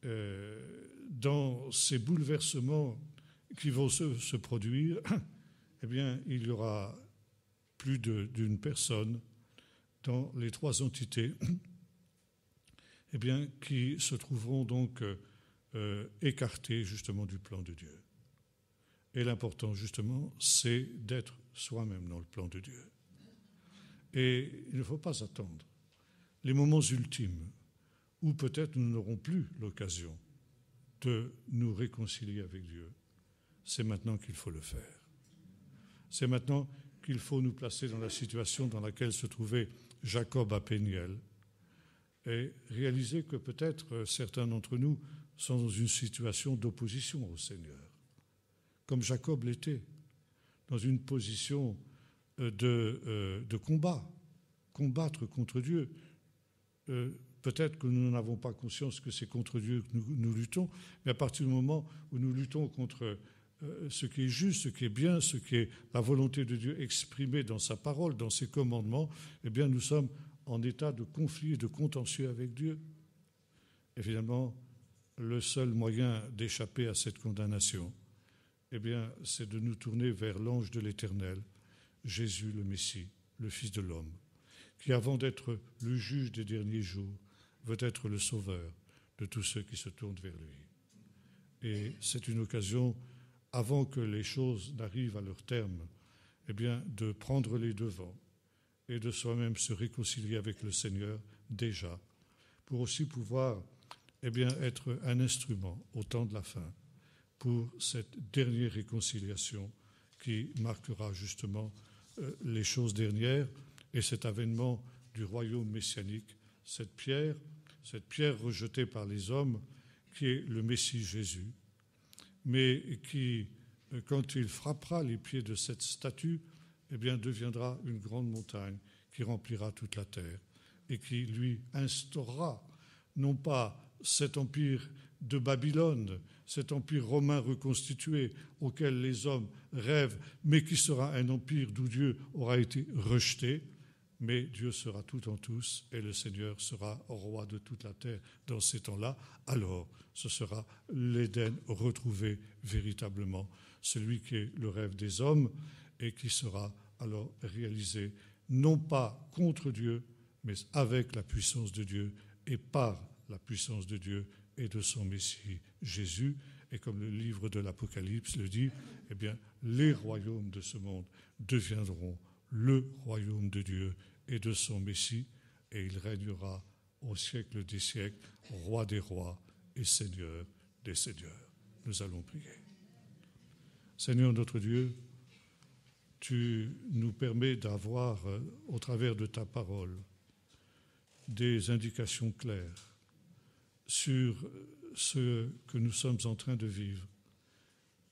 euh, dans ces bouleversements qui vont se, produire, eh bien, il y aura plus d'une personne dans les trois entités eh bien, qui se trouveront donc euh, écartées justement du plan de Dieu. Et l'important justement, c'est d'être soi-même dans le plan de Dieu. Et il ne faut pas attendre les moments ultimes où peut-être nous n'aurons plus l'occasion de nous réconcilier avec Dieu. C'est maintenant qu'il faut le faire. C'est maintenant qu'il faut nous placer dans la situation dans laquelle se trouvait Jacob à Péniel et réaliser que peut-être certains d'entre nous sont dans une situation d'opposition au Seigneur, comme Jacob l'était, dans une position de, euh, de combat, combattre contre Dieu. Peut-être que nous n'avons pas conscience que c'est contre Dieu que nous, luttons, mais à partir du moment où nous luttons contre euh, ce qui est juste, ce qui est bien, ce qui est la volonté de Dieu exprimée dans sa parole, dans ses commandements, eh bien nous sommes en état de conflit et de contentieux avec Dieu. Et finalement, le seul moyen d'échapper à cette condamnation, eh bien, c'est de nous tourner vers l'ange de l'Éternel, Jésus le Messie, le Fils de l'homme, qui avant d'être le juge des derniers jours, veut être le sauveur de tous ceux qui se tournent vers lui. Et c'est une occasion, avant que les choses n'arrivent à leur terme, eh bien, de prendre les devants et de soi-même se réconcilier avec le Seigneur déjà, pour aussi pouvoir eh bien, être un instrument au temps de la fin pour cette dernière réconciliation qui marquera justement les choses dernières et cet avènement du royaume messianique, cette pierre, cette pierre rejetée par les hommes qui est le Messie Jésus, mais qui, euh, quand il frappera les pieds de cette statue, eh bien, deviendra une grande montagne qui remplira toute la terre et qui, lui, instaurera non pas cet empire de Babylone, cet empire romain reconstitué auquel les hommes rêvent, mais qui sera un empire d'où Dieu aura été rejeté, mais Dieu sera tout en tous et le Seigneur sera roi de toute la terre dans ces temps-là. Alors, ce sera l'Éden retrouvé véritablement, celui qui est le rêve des hommes et qui sera alors réalisé non pas contre Dieu, mais avec la puissance de Dieu et par la puissance de Dieu et de son Messie Jésus. Et comme le livre de l'Apocalypse le dit, eh bien, les royaumes de ce monde deviendront le royaume de Dieu et de son Messie, et il régnera au siècle des siècles, roi des rois et seigneur des seigneurs. Nous allons prier. Seigneur notre Dieu, tu nous permets d'avoir, euh, au travers de ta parole, des indications claires sur ce que nous sommes en train de vivre,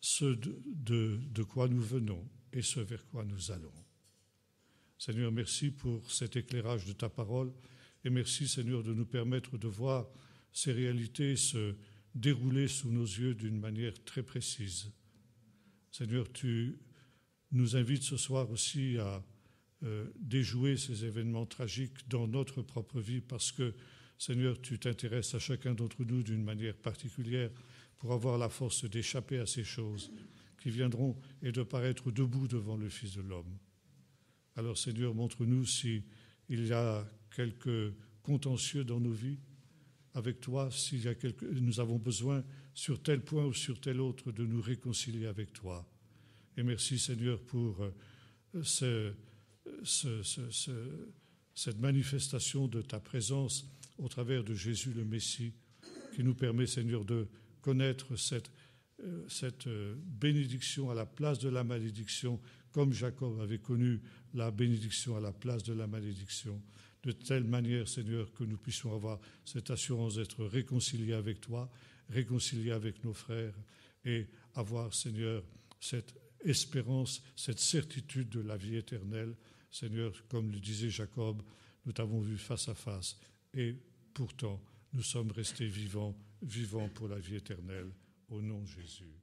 ce de, quoi nous venons et ce vers quoi nous allons. Seigneur, merci pour cet éclairage de ta parole et merci Seigneur de nous permettre de voir ces réalités se dérouler sous nos yeux d'une manière très précise. Seigneur, tu nous invite ce soir aussi à euh, déjouer ces événements tragiques dans notre propre vie parce que, Seigneur, tu t'intéresses à chacun d'entre nous d'une manière particulière pour avoir la force d'échapper à ces choses qui viendront et de paraître debout devant le Fils de l'homme. Alors, Seigneur, montre-nous s'il y a quelques contentieux dans nos vies avec toi, s'il y a quelque... nous avons besoin sur tel point ou sur tel autre de nous réconcilier avec toi. Et merci Seigneur pour euh, cette manifestation de ta présence au travers de Jésus le Messie, qui nous permet Seigneur de connaître cette, euh, cette euh, bénédiction à la place de la malédiction, comme Jacob avait connu la bénédiction à la place de la malédiction, de telle manière, Seigneur, que nous puissions avoir cette assurance d'être réconciliés avec toi, réconciliés avec nos frères, et avoir, Seigneur, cette espérance, cette certitude de la vie éternelle. Seigneur, comme le disait Jacob, nous t'avons vu face à face et pourtant nous sommes restés vivants, vivants pour la vie éternelle. Au nom de Jésus.